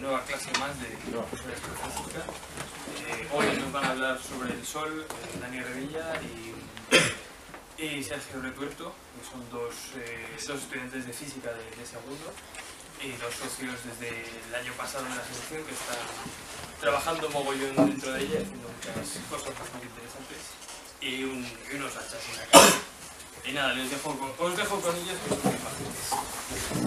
nueva clase más de astrofísica. Eh, hoy nos van a hablar sobre el Sol eh, Dani Revilla y, y Sergio Retuerto, que son dos, eh, dos estudiantes de física de, de, segundo y dos socios desde el año pasado en la selección que están trabajando mogollón dentro de ella, haciendo muchas cosas bastante interesantes y, un, y unos hachas en la cara. Y nada, les dejo con, os dejo con ellos que son muy fáciles.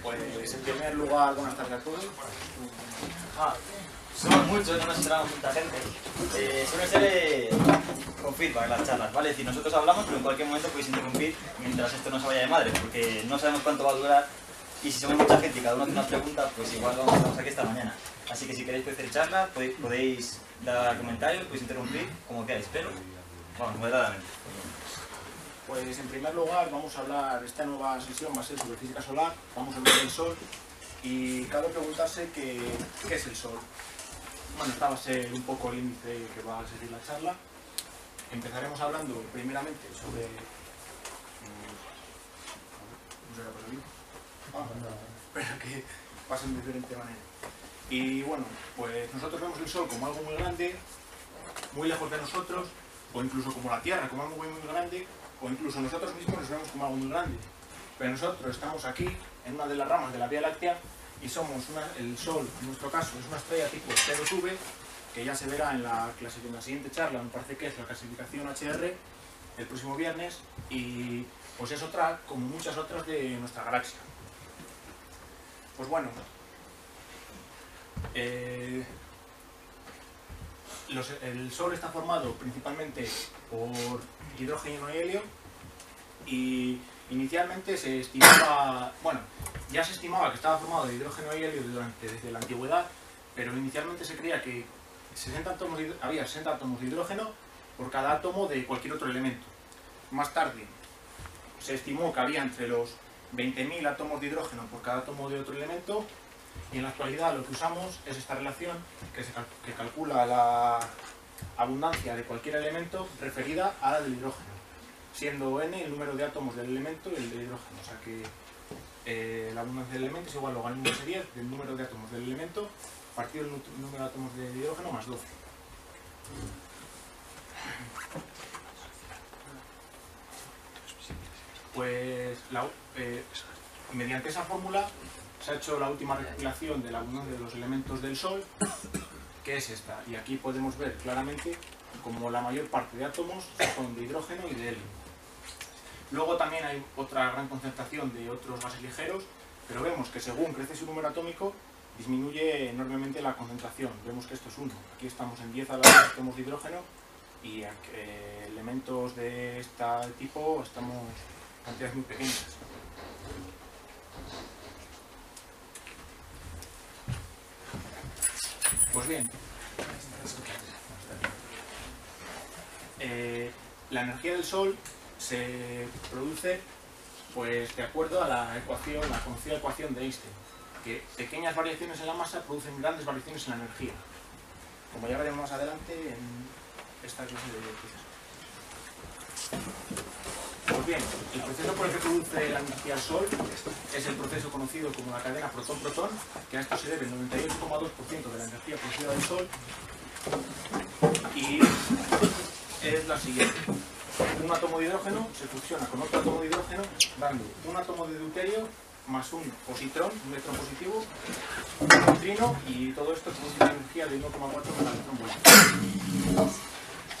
Pues en primer lugar, buenas tardes a todos. Somos muchos, no nos esperamos mucha gente. Eh, suele ser con feedback las charlas, ¿vale? Es decir, nosotros hablamos, pero en cualquier momento podéis interrumpir mientras esto no se vaya de madre, porque no sabemos cuánto va a durar y si somos mucha gente y cada uno tiene una pregunta, pues igual vamos a estar aquí esta mañana. Así que si queréis hacer charla, podéis, dar comentarios, podéis interrumpir, como queráis, pero vamos, moderadamente. Pues en primer lugar vamos a hablar, esta nueva sesión va a ser sobre física solar, vamos a hablar del Sol y cabe preguntarse qué, es el Sol. Bueno, esta va a ser un poco el índice que va a seguir la charla. Empezaremos hablando primeramente sobre... ¿No será por aquí? Ah, espera que pasen de diferente manera. Y bueno, pues nosotros vemos el Sol como algo muy grande, muy lejos de nosotros, o incluso como la Tierra, como algo muy, muy grande, o incluso nosotros mismos nos vemos como algo muy grande. Pero nosotros estamos aquí, en una de las ramas de la Vía Láctea, y somos una, el Sol, en nuestro caso, es una estrella tipo T2V, que ya se verá en la, en siguiente charla, me parece que es la clasificación HR, el próximo viernes, y pues es otra, como muchas otras de nuestra galaxia. Pues bueno, eh, el Sol está formado principalmente por hidrógeno y helio y inicialmente se estimaba, bueno, ya se estimaba que estaba formado de hidrógeno y helio durante, desde la antigüedad, pero inicialmente se creía que 60 átomos había 60 átomos de hidrógeno por cada átomo de cualquier otro elemento. Más tarde se estimó que había entre los 20.000 átomos de hidrógeno por cada átomo de otro elemento y en la actualidad lo que usamos es esta relación que, se cal que calcula la abundancia de cualquier elemento referida a la del hidrógeno, siendo n el número de átomos del elemento y el del hidrógeno. O sea que eh, la abundancia del elemento es igual a logaritmo de 10 del número de átomos del elemento partido el número de átomos de hidrógeno más 12. Pues eh, mediante esa fórmula se ha hecho la última recopilación de la abundancia de los elementos del Sol, que es esta. Y aquí podemos ver claramente como la mayor parte de átomos son de hidrógeno y de helio. Luego también hay otra gran concentración de otros gases ligeros, pero vemos que según crece su número atómico, disminuye enormemente la concentración. Vemos que esto es 1. Aquí estamos en 10 a la átomos de hidrógeno y eh, elementos de este tipo estamos en cantidades muy pequeñas. Pues bien, eh, la energía del Sol se produce pues de acuerdo a la ecuación, la conocida ecuación de Einstein, que pequeñas variaciones en la masa producen grandes variaciones en la energía, como ya veremos más adelante en esta clase de procesos. Pues bien, el proceso por el que produce la energía Sol es el proceso conocido como la cadena protón-protón, que a esto se debe el 98,2% de la energía producida del Sol, y es la siguiente. Un átomo de hidrógeno se fusiona con otro átomo de hidrógeno, dando un átomo de deuterio más un positrón, un electrón positivo, un neutrino, y todo esto produce una energía de 1,4 megaelectrón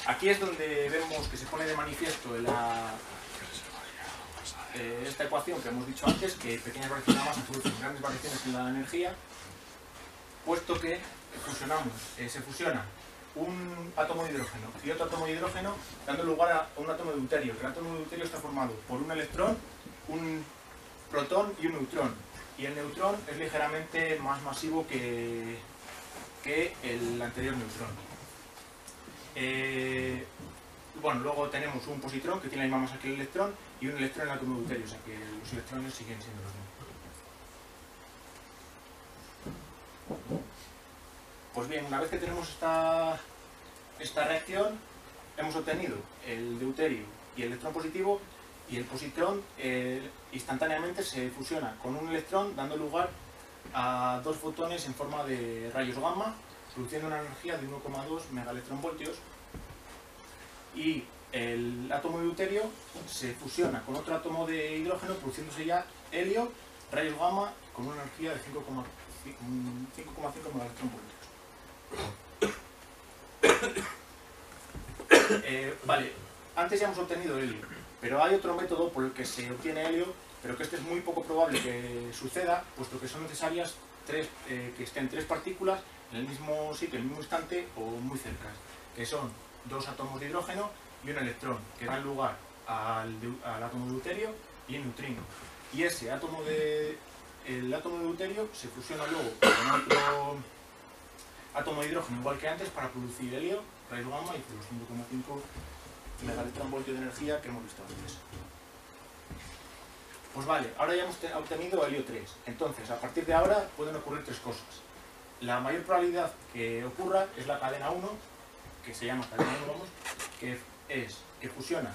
Aquí es donde vemos que se pone de manifiesto la, eh, esta ecuación que hemos dicho antes, que pequeñas variaciones en la masa producen grandes variaciones en la energía, puesto que fusionamos, eh, se fusiona un átomo de hidrógeno y otro átomo de hidrógeno, dando lugar a un átomo de deuterio, el átomo de deuterio está formado por un electrón, un protón y un neutrón. Y el neutrón es ligeramente más masivo que, que el anterior neutrón. Eh, bueno, luego tenemos un positrón que tiene la misma masa que el electrón y un electrón en el átomo de deuterio, o sea que los electrones siguen siendo los mismos. Pues bien, una vez que tenemos esta, esta reacción, hemos obtenido el deuterio y el electrón positivo y el positrón eh, instantáneamente se fusiona con un electrón dando lugar a dos fotones en forma de rayos gamma produciendo una energía de 1,2 megaelectronvoltios y el átomo de deuterio se fusiona con otro átomo de hidrógeno produciéndose ya helio, rayos gamma con una energía de 5,5 megaelectronvoltios. Eh, vale, antes ya hemos obtenido helio, pero hay otro método por el que se obtiene helio, pero que este es muy poco probable que suceda, puesto que son necesarias tres, eh, que estén tres partículas en el mismo sitio, en el mismo instante o muy cerca, que son dos átomos de hidrógeno y un electrón, que dan lugar al, al átomo de deuterio y el neutrino. Y ese átomo de, el átomo de deuterio se fusiona luego con otro átomo de hidrógeno igual que antes para producir helio, rayo gamma y los 5,5 megaelectronvoltios de energía que hemos visto antes. Pues vale, ahora ya hemos obtenido helio 3. Entonces, a partir de ahora pueden ocurrir tres cosas. La mayor probabilidad que ocurra es la cadena 1, que se llama cadena 1, vamos, que es que fusiona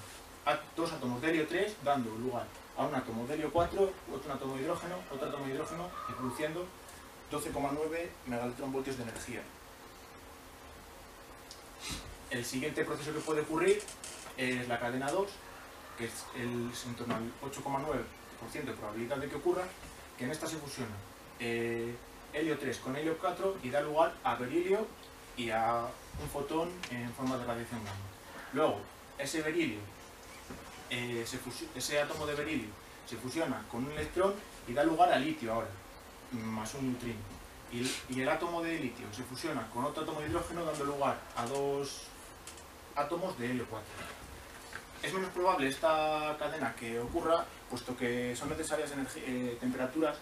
dos átomos de helio 3, dando lugar a un átomo de helio 4, otro átomo de hidrógeno, otro átomo de hidrógeno, y produciendo 12,9 megaelectronvoltios de energía. El siguiente proceso que puede ocurrir es la cadena 2, que es el, en torno al 8,9% de probabilidad de que ocurra, que en esta se fusiona eh, helio 3 con helio 4 y da lugar a berilio y a un fotón en forma de radiación gamma. Luego, ese berilio, eh, ese átomo de berilio se fusiona con un electrón y da lugar a litio ahora, más un neutrino. Y, y el átomo de litio se fusiona con otro átomo de hidrógeno dando lugar a dos átomos de helio 4. Es menos probable esta cadena que ocurra, puesto que son necesarias eh, temperaturas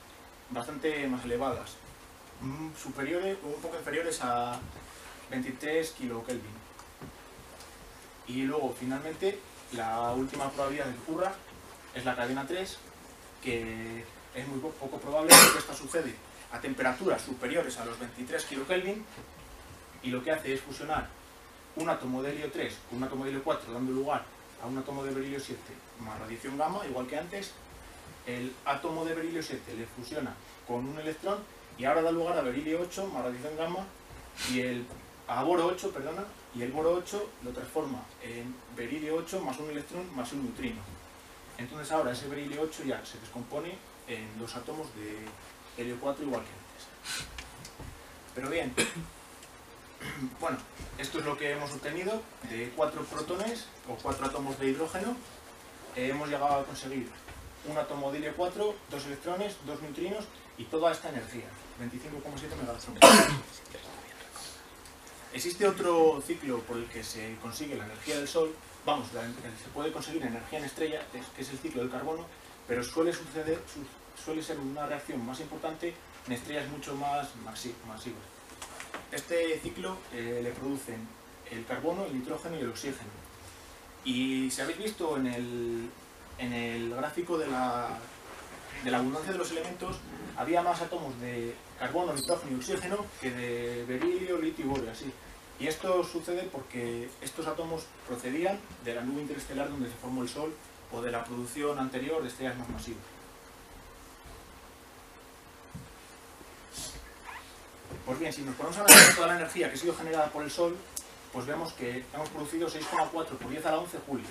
bastante más elevadas, mm, superiores o un poco inferiores a 23 kilokelvin. Y luego, finalmente, la última probabilidad que ocurra es la cadena 3, que es muy poco probable que esta sucede a temperaturas superiores a los 23 kK y lo que hace es fusionar un átomo de helio 3 con un átomo de helio 4 dando lugar a un átomo de berilio 7 más radiación gamma, igual que antes el átomo de berilio 7 le fusiona con un electrón y ahora da lugar a berilio 8 más radiación gamma y el a boro 8, perdona, y el boro 8 lo transforma en berilio 8 más un electrón más un neutrino. Entonces ahora ese berilio 8 ya se descompone en dos átomos de helio 4 igual que antes. Pero bien, bueno, esto es lo que hemos obtenido de cuatro protones o cuatro átomos de hidrógeno. Eh, hemos llegado a conseguir un átomo de helio 4, dos electrones, dos neutrinos y toda esta energía, 25,7 megaelectrones. Existe otro ciclo por el que se consigue la energía del Sol, vamos, se puede conseguir energía en estrella, que es el ciclo del carbono, pero suele, suceder, suele ser una reacción más importante en estrellas mucho más masivas. Este ciclo eh, le producen el carbono, el nitrógeno y el oxígeno. Y si habéis visto en el, en el gráfico de la, de la abundancia de los elementos, había más átomos de carbono, nitrógeno y oxígeno que de berilio, litio y borio, así. Y esto sucede porque estos átomos procedían de la nube interestelar donde se formó el Sol o de la producción anterior de estrellas más masivas. Pues bien, si nos ponemos a analizar toda la energía que ha sido generada por el Sol, pues vemos que hemos producido 6,4 por 10 a la 11 julios.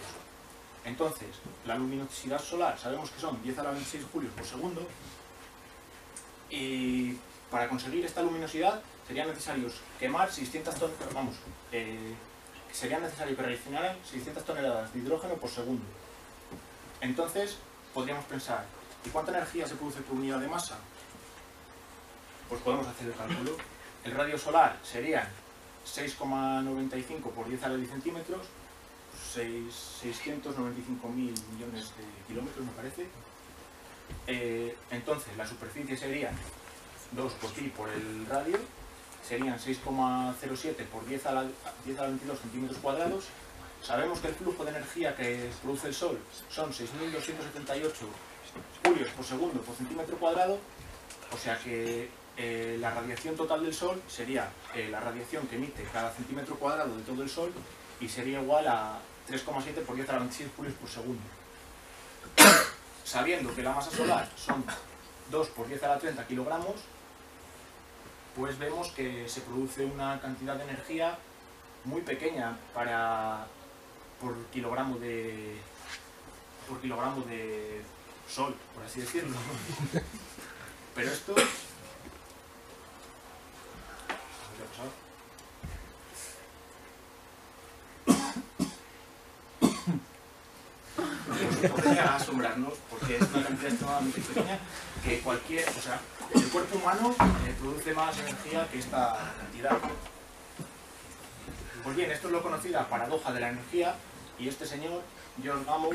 Entonces, la luminosidad solar sabemos que son 10 a la 26 julios por segundo. Y para conseguir esta luminosidad serían necesarios quemar 600 toneladas, vamos, eh, sería necesario que reaccionaran 600 toneladas de hidrógeno por segundo. Entonces, podríamos pensar, ¿y cuánta energía se produce por unidad de masa? Pues podemos hacer el cálculo. El radio solar serían 6,95 por 10 a la 10 centímetros, 695.000 millones de kilómetros, me parece. Eh, entonces, la superficie sería 2 por pi por el radio, serían 6,07 por 10 a, la, 10 a la 22 centímetros cuadrados. Sabemos que el flujo de energía que produce el Sol son 6.278 julios por segundo por centímetro cuadrado, o sea que eh, la radiación total del Sol sería eh, la radiación que emite cada centímetro cuadrado de todo el Sol y sería igual a 3,7 por 10 a la 26 julios por segundo. sabiendo que la masa solar son 2 por 10 a la 30 kilogramos, pues vemos que se produce una cantidad de energía muy pequeña para por kilogramo de por kilogramo de sol, por así decirlo. Pero esto... ¿Qué ha pasado? Podría asombrarnos porque es una cantidad extremadamente pequeña que cualquier, o sea, el cuerpo humano eh, produce más energía que esta cantidad. Pues bien, esto es lo conocido la paradoja de la energía y este señor, George Gamow,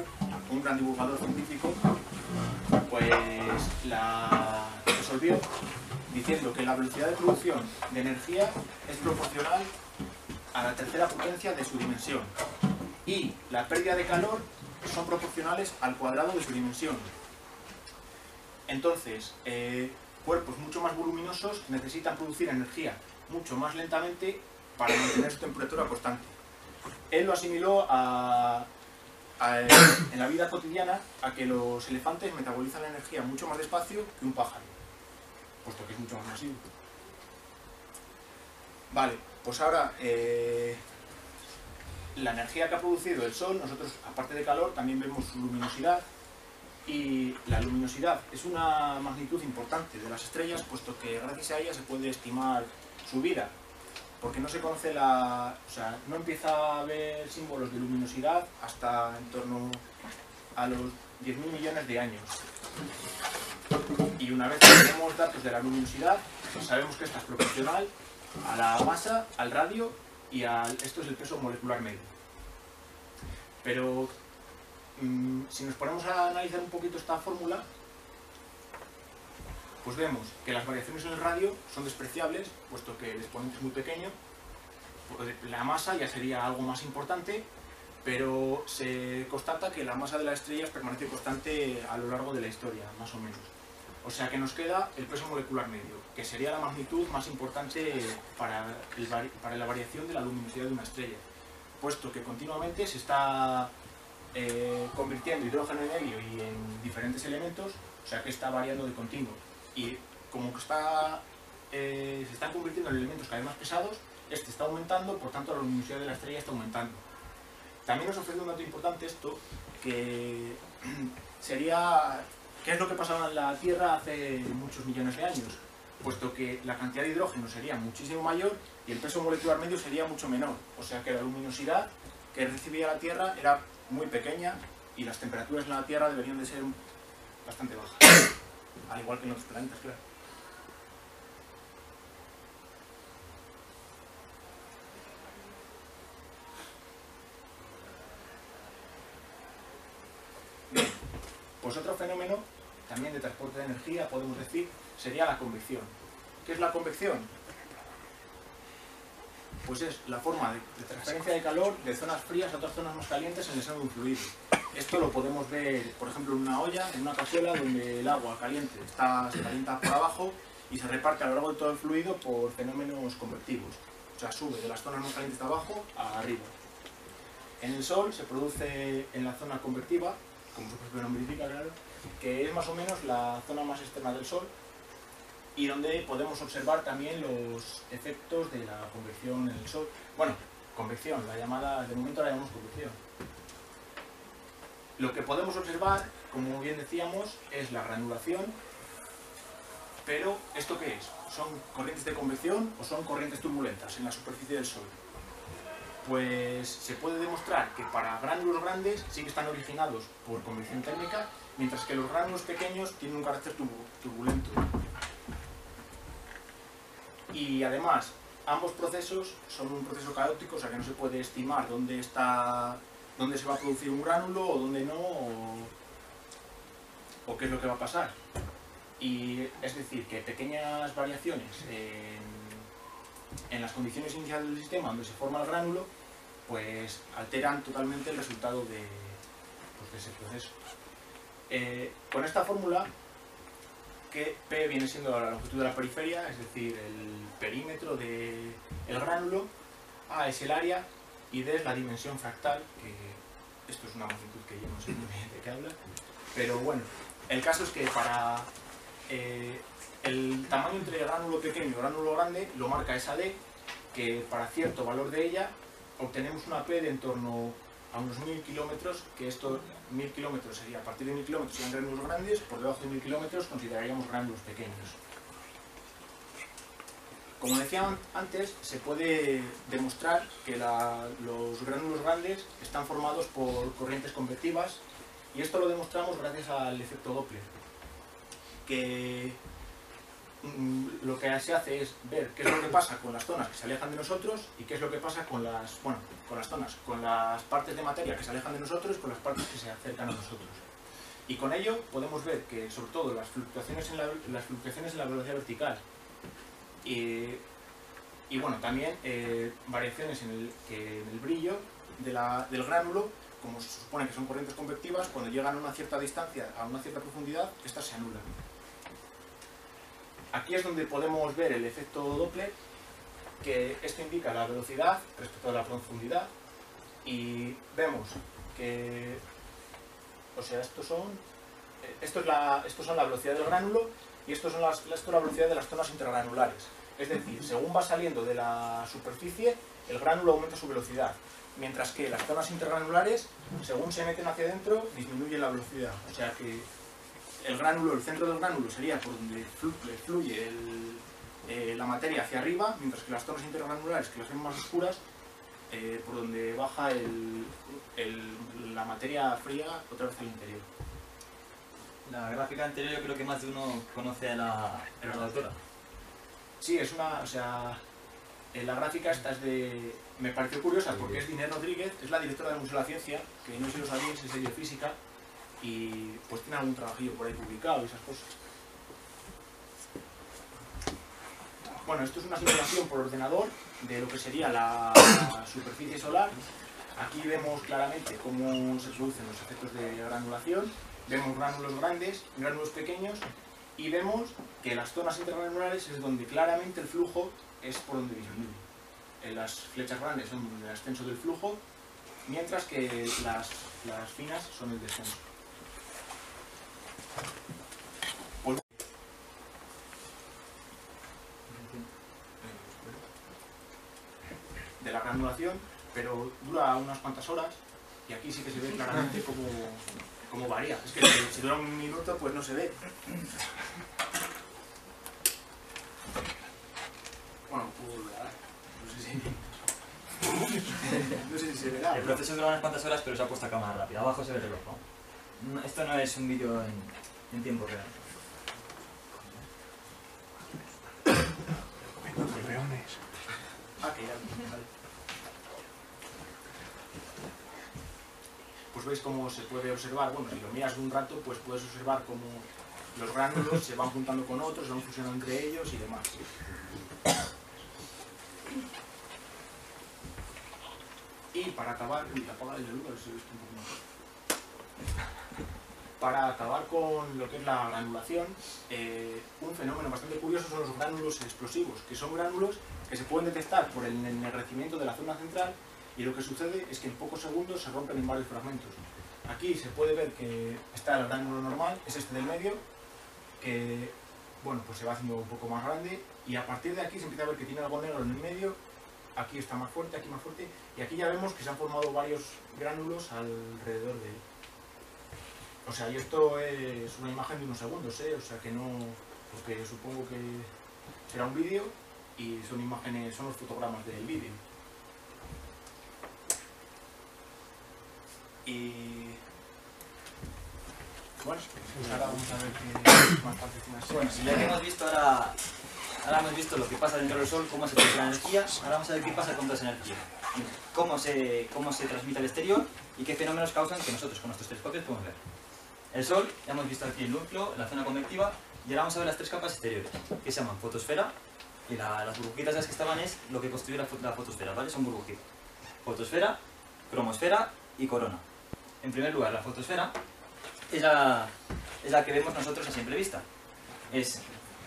un gran divulgador científico, pues la resolvió diciendo que la velocidad de producción de energía es proporcional a la tercera potencia de su dimensión y la pérdida de calor son proporcionales al cuadrado de su dimensión. Entonces, eh, cuerpos mucho más voluminosos necesitan producir energía mucho más lentamente para mantener su temperatura constante. Él lo asimiló a, en la vida cotidiana a que los elefantes metabolizan la energía mucho más despacio que un pájaro, puesto que es mucho más masivo. Vale, pues ahora eh, la energía que ha producido el Sol, nosotros aparte de calor también vemos su luminosidad. Y la luminosidad es una magnitud importante de las estrellas puesto que gracias a ella se puede estimar su vida. Porque no se conoce la... o sea, no empieza a haber símbolos de luminosidad hasta en torno a los 10.000 millones de años. Y una vez que tenemos datos de la luminosidad sabemos que esta es proporcional a la masa, al radio y esto es el peso molecular medio. Pero mm, si nos ponemos a analizar un poquito esta fórmula, pues vemos que las variaciones en el radio son despreciables, puesto que el exponente es muy pequeño, la masa ya sería algo más importante, pero se constata que la masa de las estrellas permanece constante a lo largo de la historia, más o menos. O sea que nos queda el peso molecular medio, que sería la magnitud más importante para, la variación de la luminosidad de una estrella, puesto que continuamente se está eh, convirtiendo hidrógeno en helio y en diferentes elementos, o sea que está variando de continuo. Y como que está, eh, se están convirtiendo en elementos cada vez más pesados, este está aumentando, por tanto la luminosidad de la estrella está aumentando. También nos ofrece un dato importante esto, que sería ¿Qué es lo que pasaba en la Tierra hace muchos millones de años? Puesto que la cantidad de hidrógeno sería muchísimo mayor y el peso molecular medio sería mucho menor. O sea que la luminosidad que recibía la Tierra era muy pequeña y las temperaturas en la Tierra deberían de ser bastante bajas. Al igual que en otros planetas, claro. Pues otro fenómeno, también de transporte de energía, podemos decir, sería la convección. ¿Qué es la convección? Pues es la forma de, transferencia de calor de zonas frías a otras zonas más calientes en el seno de un fluido. Esto lo podemos ver, por ejemplo, en una olla, en una cazuela, donde el agua caliente está, se calienta por abajo y se reparte a lo largo de todo el fluido por fenómenos convectivos. O sea, sube de las zonas más calientes de abajo a arriba. En el Sol se produce en la zona convectiva como su propio nombre indica, claro, que es más o menos la zona más externa del Sol y donde podemos observar también los efectos de la convección en el Sol. Bueno, convección, la llamada, de momento la llamamos convección. Lo que podemos observar, como bien decíamos, es la granulación, pero ¿esto qué es? ¿Son corrientes de convección o son corrientes turbulentas en la superficie del Sol? Pues se puede demostrar que para gránulos grandes sí que están originados por convección térmica, mientras que los gránulos pequeños tienen un carácter turbulento. Y además, ambos procesos son un proceso caótico, o sea que no se puede estimar dónde está dónde se va a producir un gránulo o dónde no, o, o qué es lo que va a pasar. Y es decir, que pequeñas variaciones en en las condiciones iniciales del sistema donde se forma el gránulo, pues alteran totalmente el resultado de, pues, ese proceso. Eh, con esta fórmula, que P viene siendo la longitud de la periferia, es decir, el perímetro del gránulo, A es el área y D es la dimensión fractal, que esto es una magnitud que yo no sé muy de qué habla, Pero bueno, el caso es que para eh, el tamaño entre gránulo pequeño y gránulo grande lo marca esa D, que para cierto valor de ella obtenemos una P de en torno a unos 1000 kilómetros, que esto 1000 kilómetros sería, a partir de 1000 kilómetros serían gránulos grandes, por debajo de 1000 kilómetros consideraríamos gránulos pequeños. Como decía antes, se puede demostrar que los gránulos grandes están formados por corrientes convectivas y esto lo demostramos gracias al efecto Doppler, que lo que se hace es ver qué es lo que pasa con las zonas que se alejan de nosotros y qué es lo que pasa con las, bueno, con las zonas, con las partes de materia que se alejan de nosotros y con las partes que se acercan a nosotros. Y con ello podemos ver que sobre todo las fluctuaciones en la, las fluctuaciones en la velocidad vertical y, y bueno, también eh, variaciones en el, que en el brillo de la- del gránulo, como se supone que son corrientes convectivas, cuando llegan a una cierta distancia, a una cierta profundidad, estas se anulan. Aquí es donde podemos ver el efecto Doppler, que esto indica la velocidad respecto a la profundidad, y vemos que, o sea, estos son, eh, esto es la, estos son la velocidad del gránulo y estos son las, esto es la velocidad de las zonas intergranulares. Es decir, según va saliendo de la superficie, el gránulo aumenta su velocidad, mientras que las zonas intergranulares, según se meten hacia adentro, disminuye la velocidad. O sea que el gránulo, el centro del gránulo sería por donde flu- fluye el- eh, la materia hacia arriba, mientras que las zonas intergranulares, que las ven más oscuras, eh, por donde baja el- el- la materia fría otra vez al interior. La gráfica anterior yo creo que más de uno conoce a la, la. Sí, es una, o sea, eh, la gráfica esta es de, me pareció curiosa porque es Inés Rodríguez, es la directora del Museo de la Ciencia, que no sé si lo sabéis, es de biofísica, y pues tiene algún trabajillo por ahí publicado y esas cosas. Bueno, esto es una simulación por ordenador de lo que sería la, superficie solar. Aquí vemos claramente cómo se producen los efectos de granulación. Vemos gránulos grandes, gránulos pequeños y vemos que las zonas intergranulares es donde claramente el flujo es por donde disminuye. Eh, Las flechas grandes son el ascenso del flujo, mientras que las finas son el descenso. Pues- de la granulación, pero dura unas cuantas horas y aquí sí que se ve claramente cómo, cómo varía. Es que si, dura un minuto, pues no se ve. Bueno, puedo volver a dar. No sé si. No sé si se verá. El proceso dura unas cuantas horas, pero se ha puesto a cámara rápida. Abajo se ve el reloj. Esto no es un vídeo en, en tiempo real. Ah, que ya. Vale. Pues veis cómo se puede observar, bueno, si lo miras un rato, pues puedes observar cómo los gránulos se van juntando con otros, se van fusionando entre ellos y demás. Y para acabar, uy, apaga el de luz, a ver si un poco mejor. Para acabar con lo que es la granulación, eh, un fenómeno bastante curioso son los gránulos explosivos, que son gránulos que se pueden detectar por el ennegrecimiento de la zona central y lo que sucede es que en pocos segundos se rompen en varios fragmentos. Aquí se puede ver que está el gránulo normal, es este del medio, que bueno, pues se va haciendo un poco más grande y a partir de aquí se empieza a ver que tiene algo negro en el medio, aquí está más fuerte, aquí más fuerte y aquí ya vemos que se han formado varios gránulos alrededor de él. O sea, y esto es una imagen de unos segundos, ¿eh? O sea que no, porque supongo que será un vídeo y son imágenes, son los fotogramas del vídeo. Y bueno, pues ahora vamos a ver qué más así. Bueno, ya que hemos visto ahora, ahora hemos visto lo que pasa dentro del Sol, cómo se produce la energía, ahora vamos a ver qué pasa con toda esa energía. Cómo se, cómo se transmite al exterior y qué fenómenos causan que nosotros con nuestros telescopios podemos ver. El Sol, ya hemos visto aquí el núcleo, la zona convectiva, y ahora vamos a ver las tres capas exteriores, que se llaman fotosfera, y la- las burbujitas esas que estaban es lo que constituye la, la fotosfera, ¿vale? Son burbujitas. Fotosfera, cromosfera y corona. En primer lugar, la fotosfera es la, es la que vemos nosotros a simple vista. Es,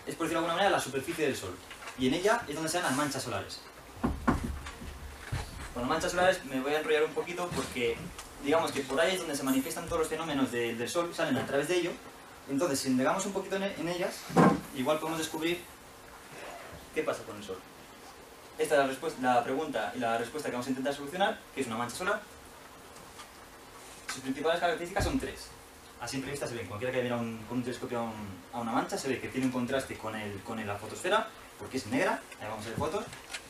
es, por decirlo de alguna manera, la superficie del Sol. Y en ella es donde se dan las manchas solares. Con las manchas solares me voy a enrollar un poquito porque digamos que por ahí es donde se manifiestan todos los fenómenos de- del Sol, salen a través de ello. Entonces, si indagamos un poquito en, en ellas, igual podemos descubrir qué pasa con el Sol. Esta es la, respuesta, la pregunta y la respuesta que vamos a intentar solucionar, que es una mancha solar. Sus principales características son tres. A simple vista se ve, cualquiera que mira un- con un telescopio a, un- a una mancha, se ve que tiene un contraste con, el, con la fotosfera, porque es negra, ahí vamos a ver fotos,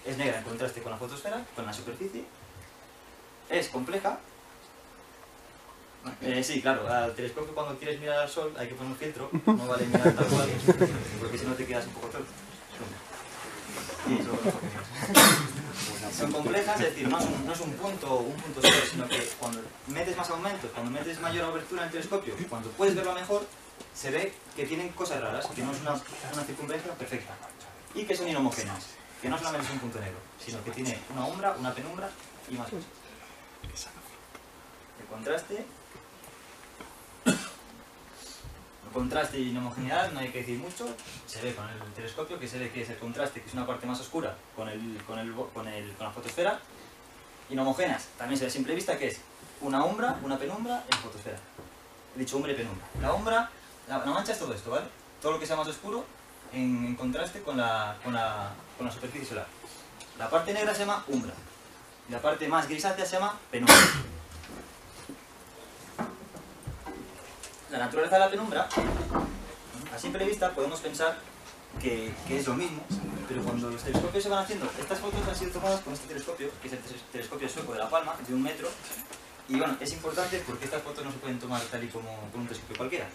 es negra en contraste con la fotosfera, con la superficie, es compleja. Eh, sí, claro, al telescopio cuando quieres mirar al sol hay que poner un filtro, no vale mirar tal cual, porque si no te quedas un poco torpe. Sí, eso es. Son complejas, es decir, no es un, no es un punto un punto solo, sino que cuando metes más aumentos, cuando metes mayor abertura en el telescopio, cuando puedes verlo mejor, se ve que tienen cosas raras, que no es una, una circunferencia perfecta, y que son inhomogéneas, que no solamente es un punto negro, sino que tiene una umbra, una penumbra y más cosas. El contraste. El contraste y inhomogeneidad no hay que decir mucho, se ve con el telescopio que se ve que es el contraste, que es una parte más oscura con, el, con, el, con, el, con la fotosfera. Inhomogéneas, también se ve a simple vista que es una umbra, una penumbra en fotosfera. He dicho umbra y penumbra. La umbra, la, mancha es todo esto, ¿vale? Todo lo que sea más oscuro en, en contraste con la, con, la, con la superficie solar. La parte negra se llama umbra. Y la parte más grisácea se llama penumbra. La naturaleza de la penumbra, a simple vista podemos pensar que, que es lo mismo, pero cuando los telescopios se van haciendo, estas fotos han sido tomadas con este telescopio, que es el telescopio sueco de La Palma, de un metro, y bueno, es importante porque estas fotos no se pueden tomar tal y como con un telescopio cualquiera.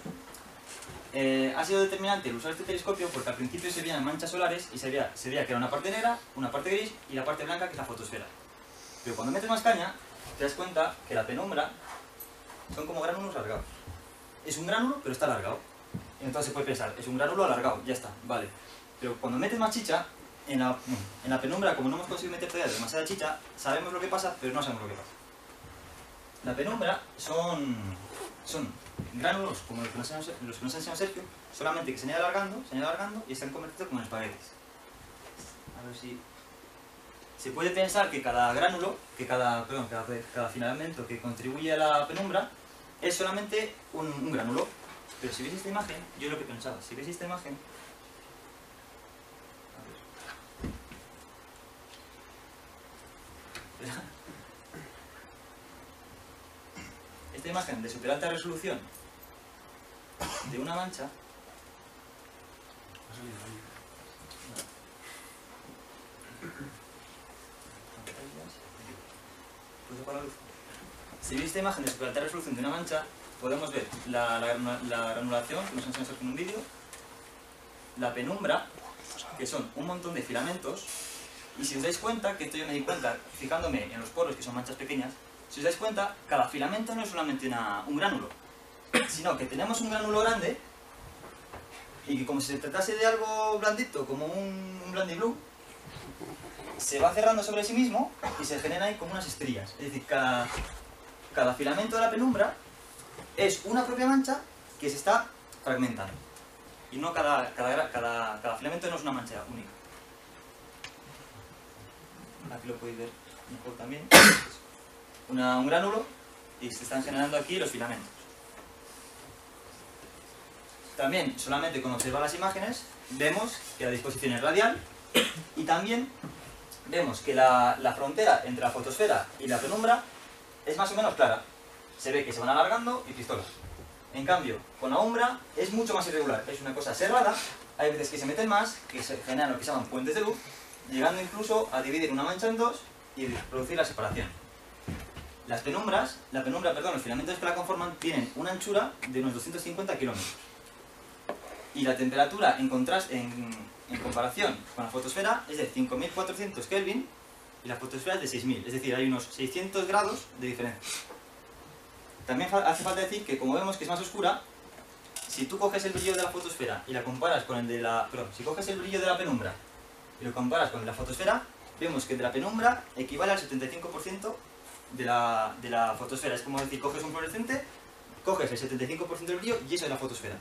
Eh, ha sido determinante el usar este telescopio porque al principio se veían manchas solares y se veía, se veía que era una parte negra, una parte gris y la parte blanca que es la fotosfera. Pero cuando metes más caña, te das cuenta que la penumbra son como gránulos alargados. Es un gránulo, pero está alargado. Entonces se puede pensar, es un gránulo alargado, ya está, vale. Pero cuando metes más chicha, en la, en la penumbra, como no hemos conseguido meter todavía demasiada chicha, sabemos lo que pasa, pero no sabemos lo que pasa. La penumbra son, son gránulos como los que, nos los que nos enseñó Sergio, solamente que se han ido alargando, se han ido alargando y están convertidos como en espaguetis. A ver si... Se puede pensar que cada gránulo, que cada, perdón, cada, cada que contribuye a la penumbra es solamente un, un gránulo. Pero si veis esta imagen, yo es lo que pensaba, si veis esta imagen... Esta imagen de super alta resolución de una mancha la luz. Si veis esta imagen de alta resolución de una mancha, podemos ver la, la, granula- la granulación, que nos enseña Sergio en un vídeo, la penumbra, que son un montón de filamentos, y si os dais cuenta, que esto yo me di cuenta fijándome en los poros, que son manchas pequeñas, si os dais cuenta, cada filamento no es solamente una- un gránulo, sino que tenemos un gránulo grande, y que como si se tratase de algo blandito, como un, un Blandy Blue, se va cerrando sobre sí mismo y se generan ahí como unas estrías. Es decir, cada, cada filamento de la penumbra es una propia mancha que se está fragmentando. Y no cada, cada, cada, filamento no es una mancha única. Aquí lo podéis ver mejor también. Un gránulo y se están generando aquí los filamentos. También, solamente con observar las imágenes, vemos que la disposición es radial y también vemos que la, la frontera entre la fotosfera y la penumbra es más o menos clara. Se ve que se van alargando y pistolas. En cambio, con la umbra es mucho más irregular. Es una cosa cerrada, hay veces que se meten más, que se generan lo que se llaman puentes de luz, llegando incluso a dividir una mancha en dos y producir la separación. Las penumbras, la penumbra, perdón, los filamentos que la conforman tienen una anchura de unos 250 kilómetros. Y la temperatura en, en, en comparación con la fotosfera es de 5400 Kelvin y la fotosfera es de 6000, es decir, hay unos 600 grados de diferencia. También hace falta decir que como vemos que es más oscura, si tú coges el brillo de la fotosfera y la comparas con el de la... Si coges el brillo de la penumbra y lo comparas con el de la fotosfera, vemos que el de la penumbra equivale al 75% de la, de la fotosfera. Es como decir, coges un fluorescente, coges el 75% del brillo y eso es la fotosfera.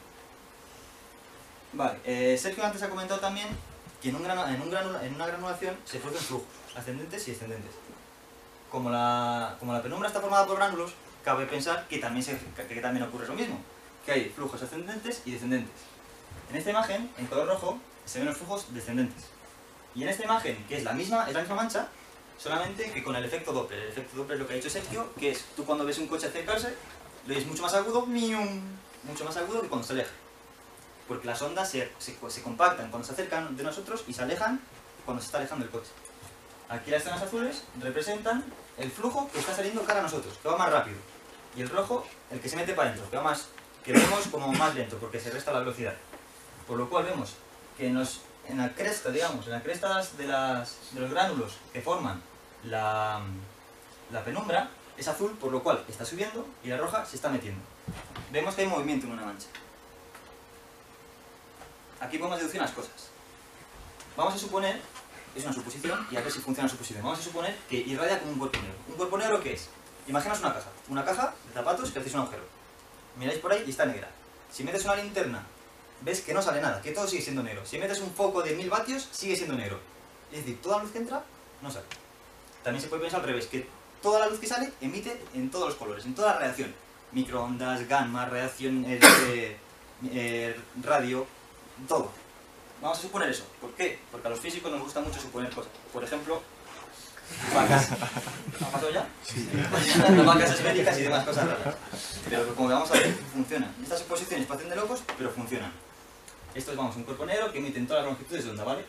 Vale, eh, Sergio antes ha comentado también que en, un granu- en, una granulación se producen flujos ascendentes y descendentes. Como la, como la penumbra está formada por gránulos, cabe pensar que también, que también ocurre lo mismo, que hay flujos ascendentes y descendentes. En esta imagen, en color rojo, se ven los flujos descendentes. Y en esta imagen, que es la misma, la misma mancha, solamente que con el efecto Doppler. El efecto Doppler es lo que ha dicho Sergio, que es tú cuando ves un coche acercarse, lo ves mucho más agudo, ¡mium! mucho más agudo que cuando se aleja. Porque las ondas se, se, se compactan cuando se acercan de nosotros y se alejan cuando se está alejando el coche. Aquí las zonas azules representan el flujo que está saliendo cara a nosotros, que va más rápido. Y el rojo, el que se mete para adentro, que va más, que vemos como más lento, porque se resta la velocidad. Por lo cual vemos que en, los, en la cresta, digamos, en la cresta de, las, de los gránulos que forman la, la penumbra, es azul, por lo cual está subiendo y la roja se está metiendo. Vemos que hay movimiento en una mancha. Aquí podemos deducir unas cosas. Vamos a suponer es una suposición y a ver si funciona la suposición. Vamos a suponer que irradia como un cuerpo negro. ¿Un cuerpo negro qué es? Imaginaos una caja, una caja de zapatos que hacéis un agujero. Miráis por ahí y está negra. Si metes una linterna, ves que no sale nada, que todo sigue siendo negro. Si metes un foco de 1000 vatios, sigue siendo negro. Es decir, toda la luz que entra, no sale. También se puede pensar al revés, que toda la luz que sale emite en todos los colores, en toda la radiación. Microondas, gamma, radiación, eh, radio, todo. Vamos a suponer eso. ¿Por qué? Porque a los físicos nos gusta mucho suponer cosas. Por ejemplo, vacas. ¿Ha pasado ya? Sí. vacas esféricas y demás cosas raras. Pero como vamos a ver, funcionan. Estas suposiciones parecen de locos, pero funcionan. Esto es, vamos, un cuerpo negro que emite en todas las longitudes de onda, ¿vale?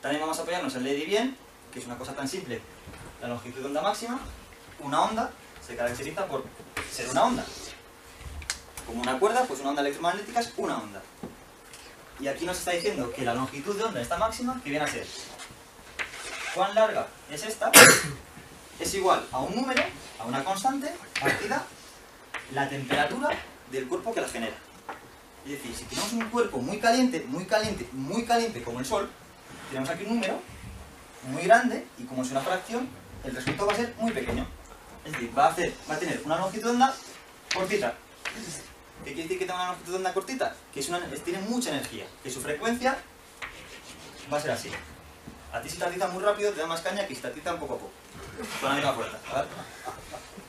También vamos a apoyarnos en Lady Bien, que es una cosa tan simple. La longitud de onda máxima, una onda, se caracteriza por ser una onda. Como una cuerda, pues una onda electromagnética es una onda. Y aquí nos está diciendo que la longitud de onda esta máxima, que viene a ser cuán larga es esta, es igual a un número, a una constante, partida la temperatura del cuerpo que la genera. Es decir, si tenemos un cuerpo muy caliente, muy caliente, muy caliente como el Sol, tenemos aquí un número muy grande y como es una fracción, el resultado va a ser muy pequeño. Es decir, va a, va a tener una longitud de onda cortita. ¿Qué quiere decir que tenga una longitud de onda cortita? Que es tiene mucha energía, que su frecuencia va a ser así. A ti si te atiza muy rápido te da más caña que si te atiza un poco a poco. Con la misma fuerza. ¿vale?